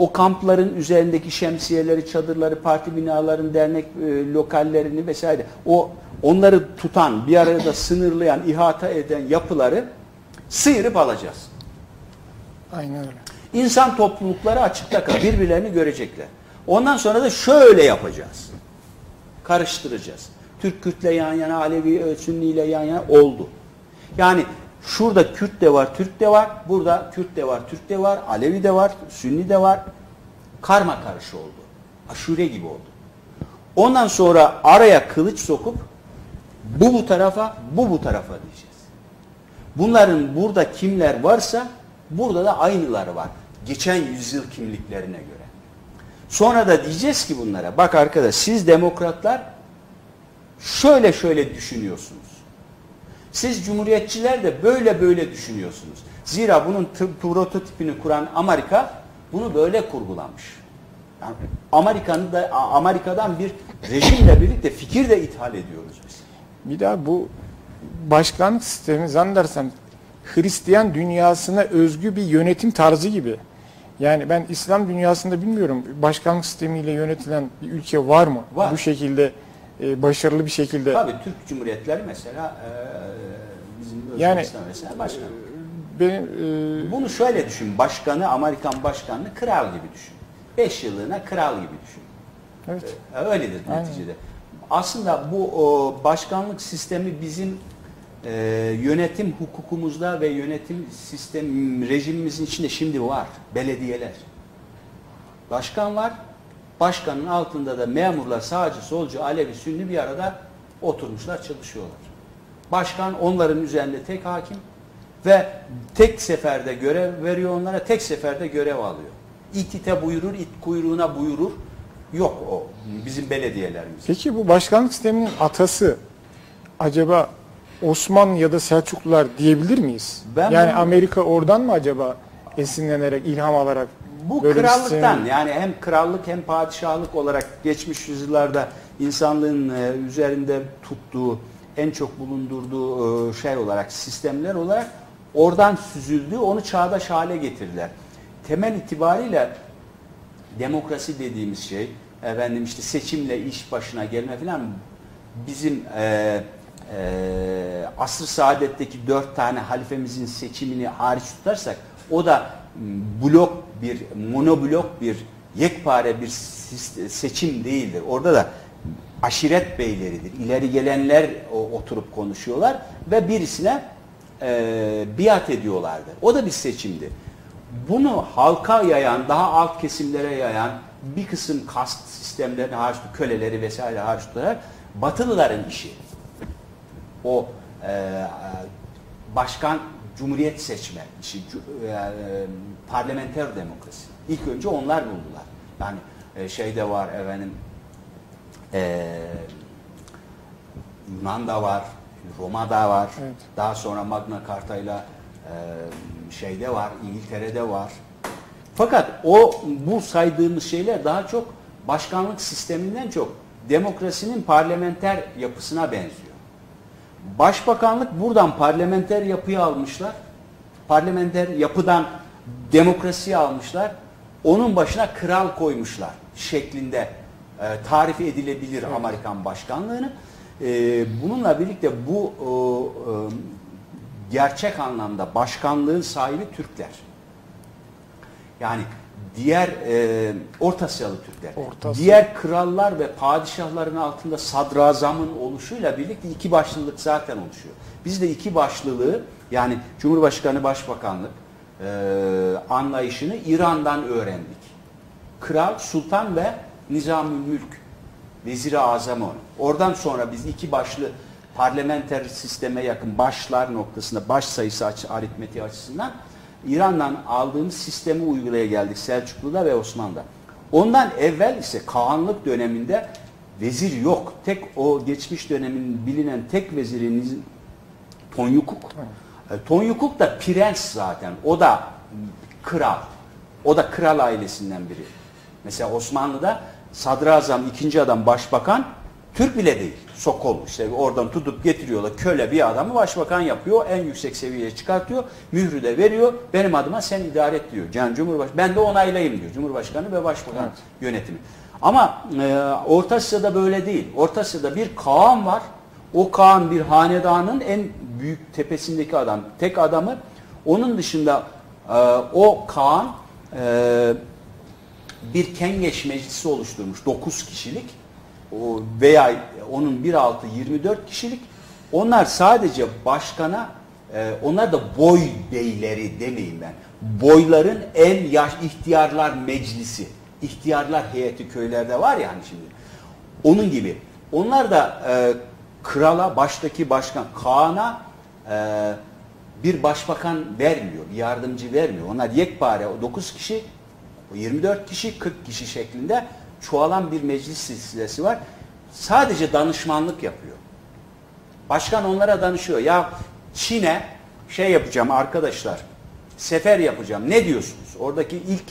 o kampların üzerindeki şemsiyeleri, çadırları, parti binaların, dernek e, lokallerini vesaire o onları tutan, bir arada sınırlayan, ihata eden yapıları sıyırıp alacağız. aynen öyle. İnsan toplulukları açıkta kalır. Birbirlerini görecekler. Ondan sonra da şöyle yapacağız. Karıştıracağız. Türk Kürt'le yan yana, Alevi Sünni'yle yan yana oldu. Yani şurada Kürt de var, Türk de var. Burada Kürt de var, Türk de var, Alevi de var, Sünni de var. Karma karşı oldu. Aşure gibi oldu. Ondan sonra araya kılıç sokup bu bu tarafa, bu bu tarafa diyeceğiz. Bunların burada kimler varsa burada da aynıları var. Geçen yüzyıl kimliklerine göre. Sonra da diyeceğiz ki bunlara bak arkadaş siz demokratlar şöyle şöyle düşünüyorsunuz. Siz cumhuriyetçiler de böyle böyle düşünüyorsunuz. Zira bunun prototipini kuran Amerika bunu böyle kurgulamış. Yani Amerika'nın da Amerika'dan bir rejimle birlikte fikir de ithal ediyoruz biz. Bir daha bu başkanlık sistemi zannedersem Hristiyan dünyasına özgü bir yönetim tarzı gibi. Yani ben İslam dünyasında bilmiyorum başkanlık sistemiyle yönetilen bir ülke var mı? Var. Bu şekilde e, başarılı bir şekilde. Tabii Türk Cumhuriyetleri mesela e, bizim Yani- Özbekistan mesela başkan. Benim e, Bunu şöyle düşün. Başkanı, Amerikan başkanını kral gibi düşün. Beş yıllığına kral gibi düşün. evet. E, Öyledir Aynen. neticede. Aslında bu o, başkanlık sistemi bizim e, yönetim hukukumuzda ve yönetim sistem rejimimizin içinde şimdi var. Belediyeler. Başkan var. Başkanın altında da memurlar sağcı, solcu, Alevi, Sünni bir arada oturmuşlar, çalışıyorlar. Başkan onların üzerinde tek hakim ve tek seferde görev veriyor onlara, tek seferde görev alıyor. İt ite buyurur, it kuyruğuna buyurur. Yok o bizim belediyelerimiz. Peki bu başkanlık sisteminin atası acaba Osmanlı ya da Selçuklular diyebilir miyiz? Ben yani bunu- Amerika oradan mı acaba esinlenerek, ilham alarak Bu böyle krallıktan sistemi- yani hem krallık hem padişahlık olarak geçmiş yüzyıllarda insanlığın e, üzerinde tuttuğu en çok bulundurduğu e, şey olarak sistemler olarak oradan süzüldü onu çağdaş hale getirdiler. Temel itibariyle demokrasi dediğimiz şey efendim işte seçimle iş başına gelme falan bizim e, e, asr saadetteki dört tane halifemizin seçimini hariç tutarsak o da blok bir monoblok bir yekpare bir seçim değildir. Orada da aşiret beyleridir. İleri gelenler oturup konuşuyorlar ve birisine e, biat ediyorlardı. O da bir seçimdi. Bunu halka yayan, daha alt kesimlere yayan bir kısım kast sistemlerini hariç köleleri vesaire tutarak Batılıların işi. O e, başkan cumhuriyet seçme işi, e, e, parlamenter demokrasi. İlk önce onlar buldular. Yani e, şeyde var efendim e, Yunan'da var, Roma'da var. Evet. Daha sonra Magna Carta'yla e, şeyde var, İngiltere'de var. Fakat o bu saydığımız şeyler daha çok başkanlık sisteminden çok demokrasinin parlamenter yapısına benziyor. Başbakanlık buradan parlamenter yapıyı almışlar. Parlamenter yapıdan demokrasiyi almışlar. Onun başına kral koymuşlar şeklinde e, tarif edilebilir Amerikan başkanlığını. E, bununla birlikte bu e, e, gerçek anlamda başkanlığın sahibi Türkler. Yani diğer e, Orta Asyalı Türkler, Orta Asya. diğer krallar ve padişahların altında sadrazamın oluşuyla birlikte iki başlılık zaten oluşuyor. Biz de iki başlılığı yani Cumhurbaşkanı Başbakanlık e, anlayışını İran'dan öğrendik. Kral, sultan ve nizamül mülk. Vezir-i azam onu. Oradan sonra biz iki başlı parlamenter sisteme yakın başlar noktasında baş sayısı açı, aritmetiği açısından İran'dan aldığımız sistemi uygulaya geldik Selçuklu'da ve Osmanlı'da. Ondan evvel ise Kağanlık döneminde vezir yok. Tek o geçmiş dönemin bilinen tek veziriniz Tonyukuk. E, Tonyukuk da prens zaten. O da kral. O da kral ailesinden biri. Mesela Osmanlı'da sadrazam, ikinci adam başbakan Türk bile değil. Sokol işte oradan tutup getiriyorlar. Köle bir adamı başbakan yapıyor. En yüksek seviyeye çıkartıyor. Mührü de veriyor. Benim adıma sen idare et diyor. Yani Cumhurbaş ben de onaylayayım diyor. Cumhurbaşkanı ve başbakan Evet. yönetimi. Ama e, Orta Asya'da böyle değil. Orta Asya'da bir Kaan var. O Kaan bir hanedanın en büyük tepesindeki adam. Tek adamı. Onun dışında e, o Kaan e, bir kengeç meclisi oluşturmuş 9 kişilik o veya onun bir altı 24 kişilik onlar sadece başkana e, onlar da boy beyleri demeyeyim ben boyların en yaş ihtiyarlar meclisi ihtiyarlar heyeti köylerde var ya hani şimdi onun gibi onlar da e, krala baştaki başkan Kaan'a e, bir başbakan vermiyor, bir yardımcı vermiyor. Onlar yekpare o 9 kişi, o 24 kişi, 40 kişi şeklinde çoğalan bir meclis silsilesi var. Sadece danışmanlık yapıyor. Başkan onlara danışıyor. Ya Çin'e şey yapacağım arkadaşlar, sefer yapacağım. Ne diyorsunuz? Oradaki ilk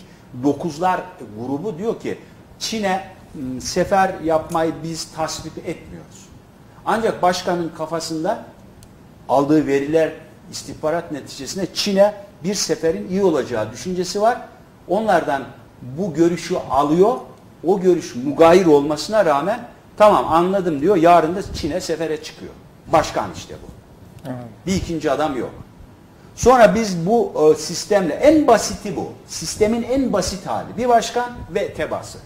dokuzlar grubu diyor ki Çin'e m, sefer yapmayı biz tasvip etmiyoruz. Ancak başkanın kafasında aldığı veriler istihbarat neticesinde Çin'e bir seferin iyi olacağı düşüncesi var. Onlardan bu görüşü alıyor. O görüş mugayir olmasına rağmen tamam anladım diyor. Yarın da Çin'e sefere çıkıyor. Başkan işte bu. Evet. Bir ikinci adam yok. Sonra biz bu e, sistemle en basiti bu. Sistemin en basit hali. Bir başkan ve tebası.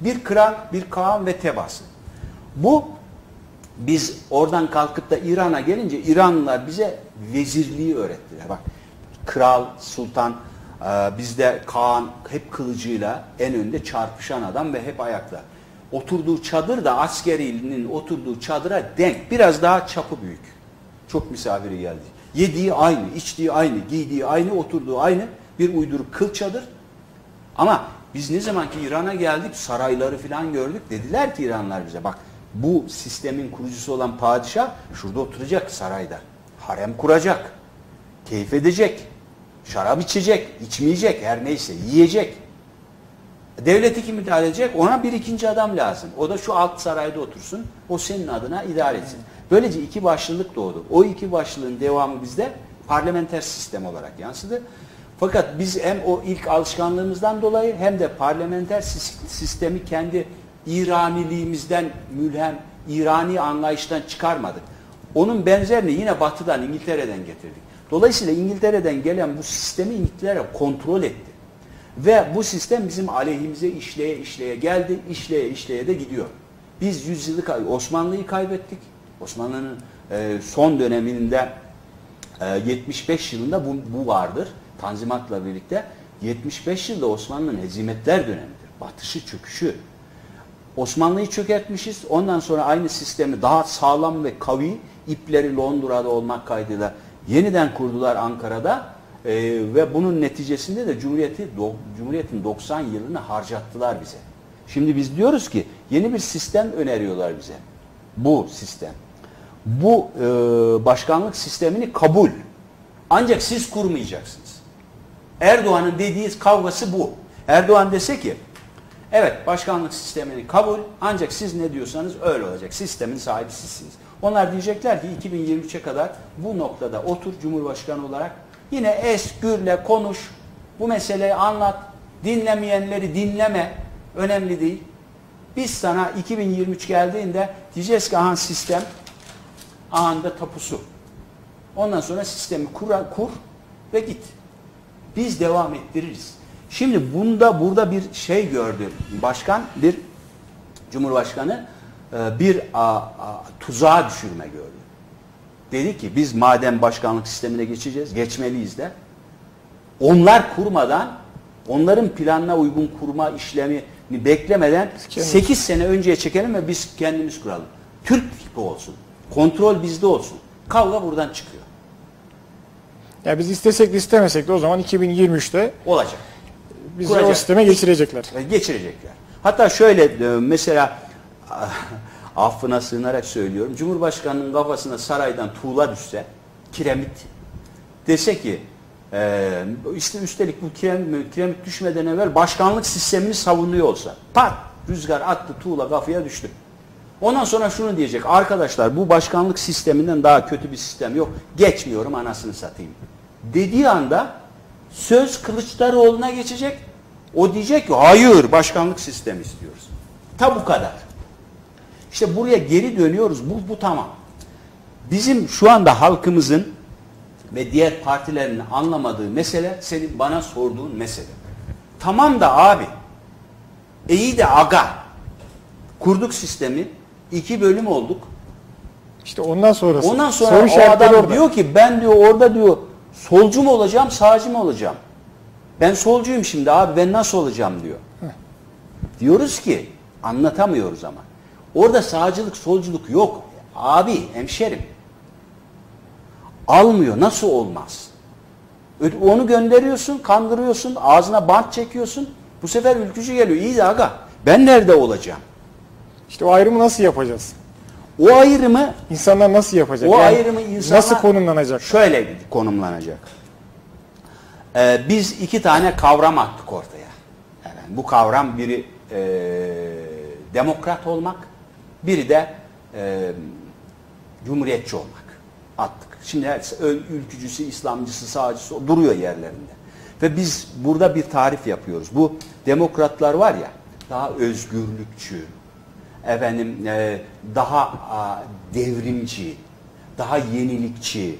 Bir kral, bir kağan ve tebası. Bu biz oradan kalkıp da İran'a gelince İranlılar bize vezirliği öğrettiler. Bak kral, sultan, e, bizde Kaan hep kılıcıyla en önde çarpışan adam ve hep ayakta. Oturduğu çadır da askerinin oturduğu çadıra denk. Biraz daha çapı büyük. Çok misafiri geldi. Yediği aynı, içtiği aynı, giydiği aynı, oturduğu aynı. Bir uyduruk kıl çadır. Ama biz ne zaman ki İran'a geldik sarayları falan gördük. Dediler ki İranlar bize bak bu sistemin kurucusu olan padişah şurada oturacak sarayda. Harem kuracak. Keyif edecek. Şarap içecek, içmeyecek, her neyse yiyecek. Devleti kim idare edecek? Ona bir ikinci adam lazım. O da şu alt sarayda otursun. O senin adına idare etsin. Böylece iki başlılık doğdu. O iki başlılığın devamı bizde parlamenter sistem olarak yansıdı. Fakat biz hem o ilk alışkanlığımızdan dolayı hem de parlamenter sis- sistemi kendi İraniliğimizden mülhem, İrani anlayıştan çıkarmadık. Onun benzerini yine batıdan, İngiltere'den getirdik. Dolayısıyla İngiltere'den gelen bu sistemi İngiltere kontrol etti. Ve bu sistem bizim aleyhimize işleye işleye geldi, işleye işleye de gidiyor. Biz yüzyılı kay- Osmanlı'yı kaybettik. Osmanlı'nın e, son döneminde e, 75 yılında bu, bu vardır. Tanzimat'la birlikte 75 yılda Osmanlı'nın hezimetler dönemidir. Batışı, çöküşü. Osmanlı'yı çökertmişiz. Ondan sonra aynı sistemi daha sağlam ve kavi ipleri Londra'da olmak kaydıyla yeniden kurdular Ankara'da. Ee, ve bunun neticesinde de Cumhuriyeti do- Cumhuriyet'in 90 yılını harcattılar bize. Şimdi biz diyoruz ki yeni bir sistem öneriyorlar bize. Bu sistem. Bu e, başkanlık sistemini kabul. Ancak siz kurmayacaksınız. Erdoğan'ın dediği kavgası bu. Erdoğan dese ki evet başkanlık sistemini kabul ancak siz ne diyorsanız öyle olacak. Sistemin sahibi. Onlar diyecekler ki 2023'e kadar bu noktada otur Cumhurbaşkanı olarak yine es konuş bu meseleyi anlat dinlemeyenleri dinleme önemli değil. Biz sana 2023 geldiğinde diyeceğiz ki aha sistem ahanda tapusu. Ondan sonra sistemi kur, kur ve git. Biz devam ettiririz. Şimdi bunda burada bir şey gördü. Başkan bir Cumhurbaşkanı e, bir a, a, tuzağa düşürme gördü. Dedi ki biz madem başkanlık sistemine geçeceğiz, geçmeliyiz de. Onlar kurmadan, onların planına uygun kurma işlemini beklemeden kendimiz- 8 sene önceye çekelim ve biz kendimiz kuralım. Türk tipi olsun. Kontrol bizde olsun. Kavga buradan çıkıyor. Ya biz istesek de istemesek de o zaman 2023'te Olacak. Bizi Kuracak. o sisteme geçirecekler. E, geçirecekler. Hatta şöyle e, mesela [laughs] affına sığınarak söylüyorum. Cumhurbaşkanının kafasına saraydan tuğla düşse, kiremit dese ki e, işte üstelik bu kiremit, kiremit düşmeden evvel başkanlık sistemini savunuyor olsa pat rüzgar attı tuğla kafaya düştü. Ondan sonra şunu diyecek arkadaşlar bu başkanlık sisteminden daha kötü bir sistem yok geçmiyorum anasını satayım. Dediği anda söz Kılıçdaroğlu'na geçecek. O diyecek ki hayır başkanlık sistemi istiyoruz. Ta bu kadar. İşte buraya geri dönüyoruz. Bu, bu tamam. Bizim şu anda halkımızın ve diğer partilerin anlamadığı mesele senin bana sorduğun mesele. Tamam da abi. İyi de aga. Kurduk sistemi. iki bölüm olduk. İşte ondan sonrası. Ondan sonra soru o adam orada. diyor ki ben diyor orada diyor solcu mu olacağım sağcı mı olacağım? Ben solcuyum şimdi abi ben nasıl olacağım diyor. Diyoruz ki anlatamıyoruz ama. Orada sağcılık solculuk yok. Abi hemşerim. Almıyor nasıl olmaz? Onu gönderiyorsun kandırıyorsun ağzına bant çekiyorsun. Bu sefer ülkücü geliyor. İyi de aga ben nerede olacağım? İşte o ayrımı nasıl yapacağız? O ayrımı İnsanlar nasıl yapacak? O Yani ayrımı insanlar nasıl konumlanacak? Şöyle konumlanacak. Ee, biz iki tane kavram attık ortaya. Yani bu kavram biri e, demokrat olmak, biri de e, cumhuriyetçi olmak attık. Şimdi her ö- ülkücüsü, İslamcısı, sağcısı duruyor yerlerinde. Ve biz burada bir tarif yapıyoruz. Bu demokratlar var ya, daha özgürlükçü, efendim e, daha a, devrimci, daha yenilikçi,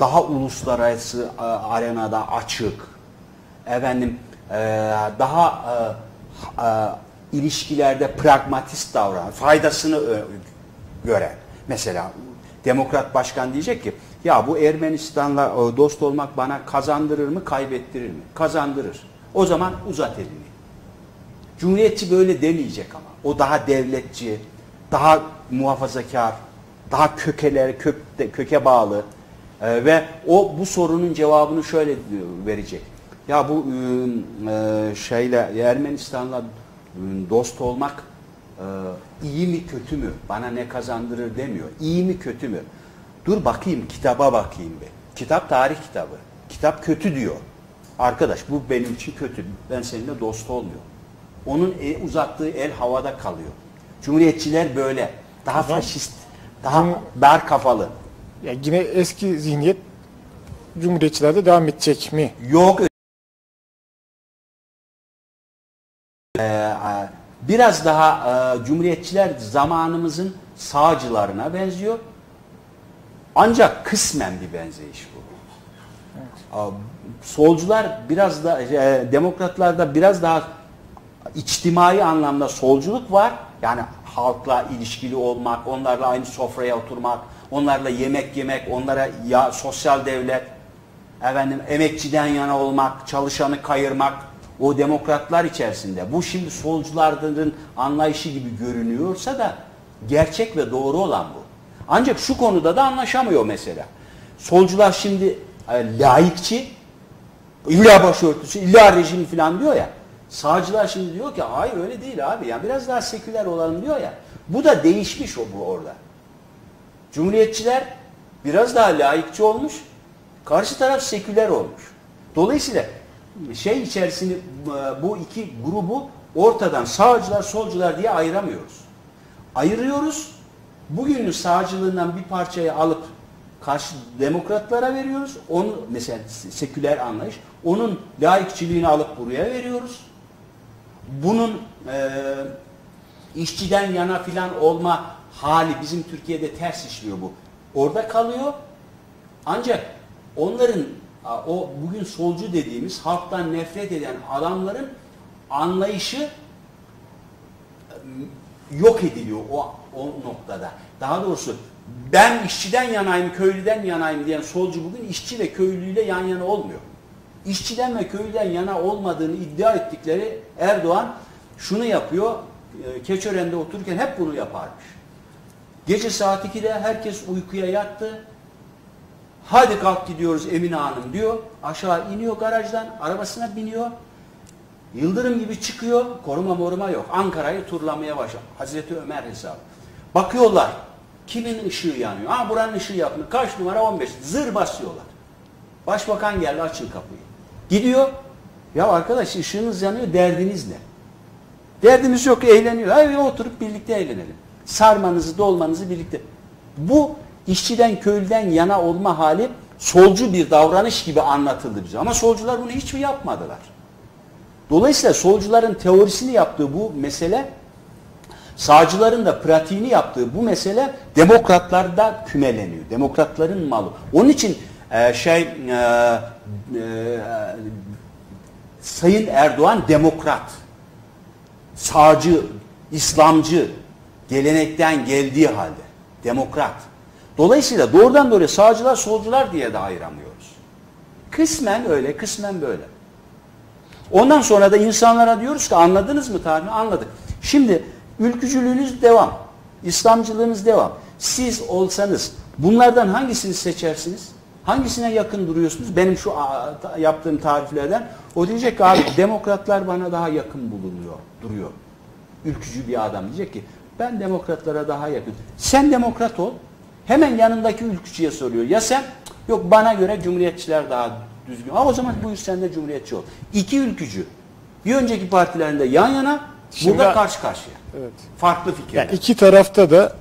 daha uluslararası a, arenada açık, efendim e, daha e, e, ilişkilerde pragmatist davranan, faydasını gören. Mesela Demokrat Başkan diyecek ki ya bu Ermenistan'la e, dost olmak bana kazandırır mı, kaybettirir mi? Kazandırır. O zaman uzat elini. Cumhuriyetçi böyle demeyecek ama. O daha devletçi, daha muhafazakar, daha kökeler, kökte, köke bağlı Ee, ve o bu sorunun cevabını şöyle verecek. Ya bu e, şeyle Ermenistan'la e, dost olmak e, iyi mi kötü mü? Bana ne kazandırır demiyor. İyi mi kötü mü? Dur bakayım kitaba bakayım bir. Kitap tarih kitabı. Kitap kötü diyor. Arkadaş bu benim için kötü. Ben seninle dost olmuyorum. Onun e- uzattığı el havada kalıyor. Cumhuriyetçiler böyle. Daha Tamam. faşist, daha dar kafalı. Ya yine eski zihniyet Cumhuriyetçilerde devam edecek mi? Yok. Ee, biraz daha e, Cumhuriyetçiler zamanımızın sağcılarına benziyor. Ancak kısmen bir benzeyiş bu. Aa, Solcular biraz da, e, demokratlarda biraz daha içtimai anlamda solculuk var. Yani halkla ilişkili olmak, onlarla aynı sofraya oturmak, onlarla yemek yemek, onlara ya sosyal devlet, efendim emekçiden yana olmak, çalışanı kayırmak o demokratlar içerisinde. Bu şimdi solcuların anlayışı gibi görünüyorsa da gerçek ve doğru olan bu. Ancak şu konuda da anlaşamıyor mesela. Solcular şimdi e, laikçi, illa başörtüsü, illa rejim falan diyor ya. Sağcılar şimdi diyor ki hayır öyle değil abi ya biraz daha seküler olalım diyor ya. Bu da değişmiş o bu orada. Cumhuriyetçiler biraz daha laikçi olmuş. Karşı taraf seküler olmuş. Dolayısıyla şey içerisinde bu iki grubu ortadan sağcılar solcular diye ayıramıyoruz. Ayırıyoruz. Bugünün sağcılığından bir parçayı alıp karşı demokratlara veriyoruz. Onu mesela seküler anlayış. Onun laikçiliğini alıp buraya veriyoruz. Bunun e, işçiden yana filan olma hali bizim Türkiye'de ters işliyor bu. Orada kalıyor. Ancak onların o bugün solcu dediğimiz halktan nefret eden adamların anlayışı yok ediliyor o, o noktada. Daha doğrusu ben işçiden yanayım, köylüden yanayım diyen solcu bugün işçi ve köylüyle yan yana olmuyor. İşçiden ve köylüden yana olmadığını iddia ettikleri Erdoğan şunu yapıyor. e, Keçören'de otururken hep bunu yaparmış. Gece saat 2'de herkes uykuya yattı. Hadi kalk gidiyoruz Emine Hanım diyor. Aşağı iniyor garajdan, arabasına biniyor. Yıldırım gibi çıkıyor, koruma moruma yok. Ankara'yı turlamaya başlıyor. Hazreti Ömer hesabı. Bakıyorlar, kimin ışığı yanıyor? Ha buranın ışığı yapmıyor. Kaç numara? 15. Zır basıyorlar. Başbakan geldi, açın kapıyı. Gidiyor. Ya arkadaş ışığınız yanıyor, derdiniz ne? Derdimiz yok, eğleniyor. Hayır oturup birlikte eğlenelim. Sarmanızı, dolmanızı birlikte. Bu işçiden, köylüden yana olma hali solcu bir davranış gibi anlatıldı bize. Ama solcular bunu hiç mi yapmadılar? Dolayısıyla solcuların teorisini yaptığı bu mesele, sağcıların da pratiğini yaptığı bu mesele demokratlarda kümeleniyor. Demokratların malı. Onun için e, şey e, e, Sayın Erdoğan demokrat, sağcı, İslamcı gelenekten geldiği halde demokrat. Dolayısıyla doğrudan doğruya sağcılar solcular diye de ayıramıyoruz. Kısmen öyle, kısmen böyle. Ondan sonra da insanlara diyoruz ki anladınız mı tarihini? Anladık. Şimdi ülkücülüğünüz devam. İslamcılığınız devam. Siz olsanız bunlardan hangisini seçersiniz? Hangisine yakın duruyorsunuz? Benim şu yaptığım tariflerden. O diyecek ki abi demokratlar bana daha yakın bulunuyor, duruyor. Ülkücü bir adam diyecek ki ben demokratlara daha yakın. Sen demokrat ol. Hemen yanındaki ülkücüye soruyor. Ya sen? Yok bana göre cumhuriyetçiler daha düzgün. Ha o zaman buyur sen de cumhuriyetçi ol. İki ülkücü. Bir önceki partilerinde yan yana, Şimdi- burada karşı karşıya. Evet. Farklı fikirler. Yani iki tarafta da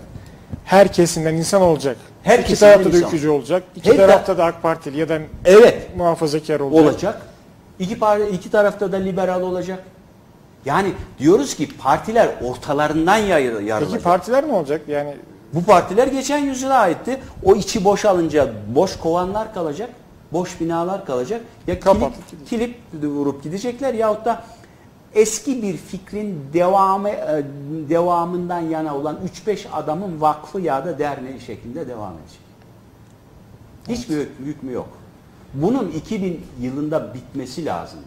her kesimden insan olacak. Her iki tarafta da insan. ülkücü olacak. İki Her tarafta da AK Partili ya da Evet. muhafazakar olacak. olacak. İki, par iki tarafta da liberal olacak. Yani diyoruz ki partiler ortalarından yayı- yarılacak. Peki partiler ne olacak? Yani Bu partiler geçen yüzyıla aitti. O içi boşalınca boş kovanlar kalacak, boş binalar kalacak. Ya kilip, Kapatıp kilip vurup gidecekler yahut da eski bir fikrin devamı e, devamından yana olan 3-5 adamın vakfı ya da derneği şeklinde devam edecek. Hiçbir hük- hükmü yok. Bunun 2000 yılında bitmesi lazım.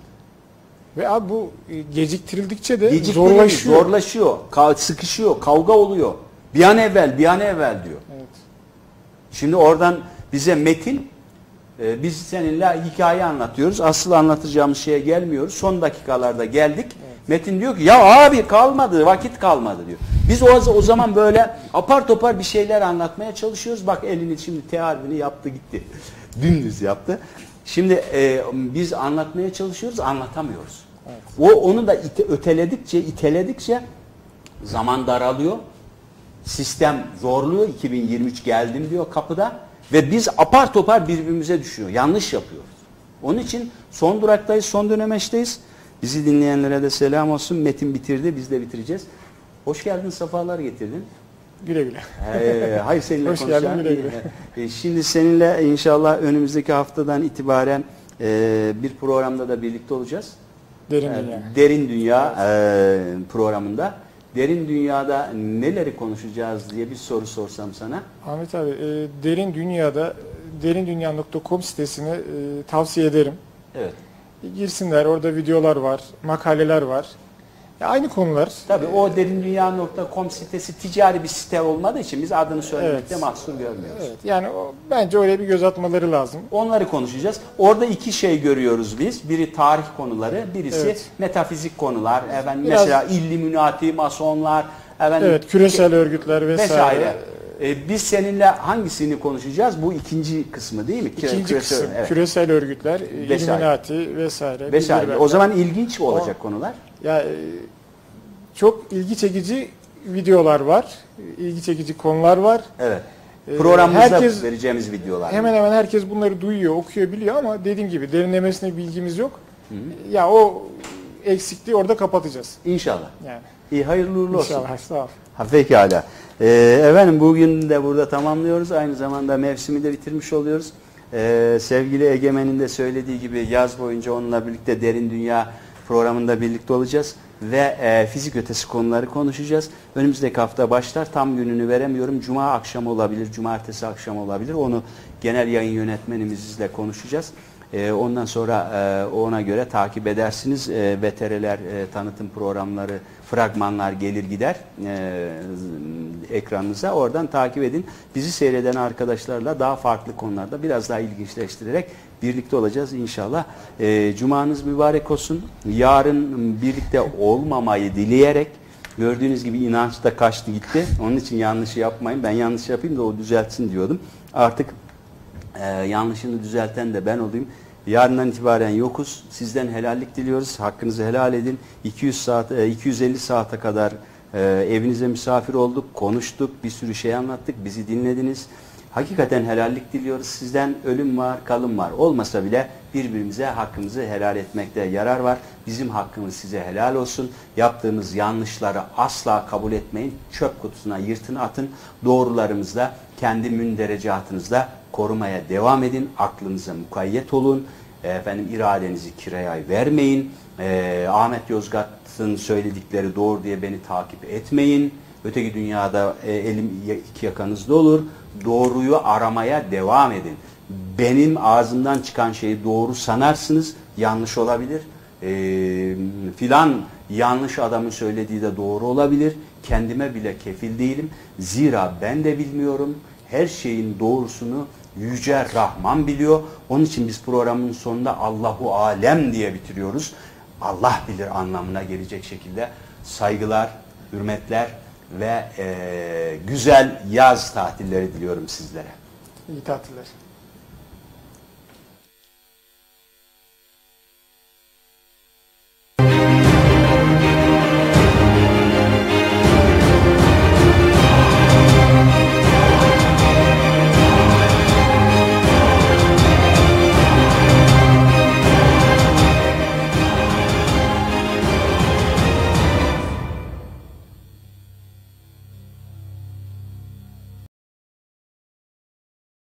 ve abi bu geciktirildikçe de zorlaşıyor. zorlaşıyor, sıkışıyor, kavga oluyor. Bir an evvel, bir an evvel diyor. Evet. Şimdi oradan bize metin, e, biz seninle hikaye anlatıyoruz. Asıl anlatacağımız şeye gelmiyoruz. Son dakikalarda geldik. Metin diyor ki ya abi kalmadı, vakit kalmadı diyor. Biz o, o zaman böyle apar topar bir şeyler anlatmaya çalışıyoruz. Bak elini şimdi tearifini yaptı gitti. [laughs] Dümdüz yaptı. Şimdi e, biz anlatmaya çalışıyoruz, anlatamıyoruz. O onu da ite- öteledikçe, iteledikçe zaman daralıyor. Sistem zorluyor. 2023 geldim diyor kapıda. Ve biz apar topar birbirimize düşüyor. Yanlış yapıyoruz. Onun için son duraktayız, son dönemeçteyiz. Bizi dinleyenlere de selam olsun. Metin bitirdi, biz de bitireceğiz. Hoş geldin, sefalar getirdin. Güle güle. Ee, hayır seninle Hoş geldin, konuşacağım. güle güle. [laughs] Ee, Şimdi seninle inşallah önümüzdeki haftadan itibaren e, bir programda da birlikte olacağız. Derin Ee, dünya. Derin Dünya e, programında. Derin Dünya'da neleri konuşacağız diye bir soru sorsam sana. Ahmet abi e, derin dünyada derindunya.com sitesini e, tavsiye ederim. Evet. Girsinler orada videolar var, makaleler var. Ya aynı konular. Tabii o derindunya.com sitesi ticari bir site olmadığı için biz adını söylemekte Evet. mahsur görmüyoruz. Evet, yani o, bence oraya bir göz atmaları lazım. Onları konuşacağız. Orada iki şey görüyoruz biz. Biri tarih konuları, birisi Evet. metafizik konular. Efendim Biraz- mesela illuminati, masonlar, efendim Evet, küresel örgütler vesaire. vesaire. Ee, biz seninle hangisini konuşacağız? Bu ikinci kısmı değil mi? İkinci Küresel- kısım evet. küresel örgütler, Vesaire. Illuminati vesaire. Vesaire. O zaman ilginç olacak konular. ya e, çok ilgi çekici videolar var, ilgi çekici konular var. Evet. Ee, Programımızda herkes- vereceğimiz videolar. Hemen hemen herkes bunları duyuyor, okuyor, biliyor ama dediğim gibi derinlemesine bilgimiz yok. Ya o eksikliği orada kapatacağız. İnşallah. Yani İyi hayırlı uğurlu olsun. inşallah. Sağ ol. Ha, pekala. Ee, efendim bugün de burada tamamlıyoruz. Aynı zamanda mevsimi de bitirmiş oluyoruz. Ee, sevgili Egemen'in de söylediği gibi yaz boyunca onunla birlikte Derin Dünya programında birlikte olacağız ve e, fizik ötesi konuları konuşacağız. Önümüzdeki hafta başlar. Tam gününü veremiyorum. Cuma akşamı olabilir, cumartesi akşamı olabilir. Onu genel yayın yönetmenimizle konuşacağız. E, ondan sonra e, ona göre takip edersiniz. E, VTR'ler, e, tanıtım programları, fragmanlar gelir gider e, ekranınıza. Oradan takip edin. Bizi seyreden arkadaşlarla daha farklı konularda biraz daha ilginçleştirerek birlikte olacağız inşallah. E, cumanız mübarek olsun. Yarın birlikte olmamayı dileyerek gördüğünüz gibi inanç da kaçtı gitti. Onun için yanlışı yapmayın. Ben yanlış yapayım da o düzeltsin diyordum. Artık ee, yanlışını düzelten de ben olayım. Yarından itibaren yokuz. Sizden helallik diliyoruz. Hakkınızı helal edin. 200 saat, e, 250 saate kadar e, evinize misafir olduk, konuştuk, bir sürü şey anlattık, bizi dinlediniz. Hakikaten helallik diliyoruz. Sizden ölüm var, kalım var. Olmasa bile birbirimize hakkımızı helal etmekte yarar var. Bizim hakkımız size helal olsun. Yaptığımız yanlışları asla kabul etmeyin. Çöp kutusuna yırtın atın. Doğrularımızda kendi münderecatınızda korumaya devam edin. Aklınıza mukayyet olun. Efendim iradenizi kiraya vermeyin. Ee, Ahmet Yozgat'ın söyledikleri doğru diye beni takip etmeyin. Öteki dünyada e, elim iki yakanızda olur. Doğruyu aramaya devam edin. Benim ağzımdan çıkan şeyi doğru sanarsınız. Yanlış olabilir. Ee, filan yanlış adamın söylediği de doğru olabilir. Kendime bile kefil değilim. Zira ben de bilmiyorum. Her şeyin doğrusunu Yüce Rahman biliyor. Onun için biz programın sonunda Allahu Alem diye bitiriyoruz. Allah bilir anlamına gelecek şekilde saygılar, hürmetler ve eee, güzel yaz tatilleri diliyorum sizlere. İyi tatiller.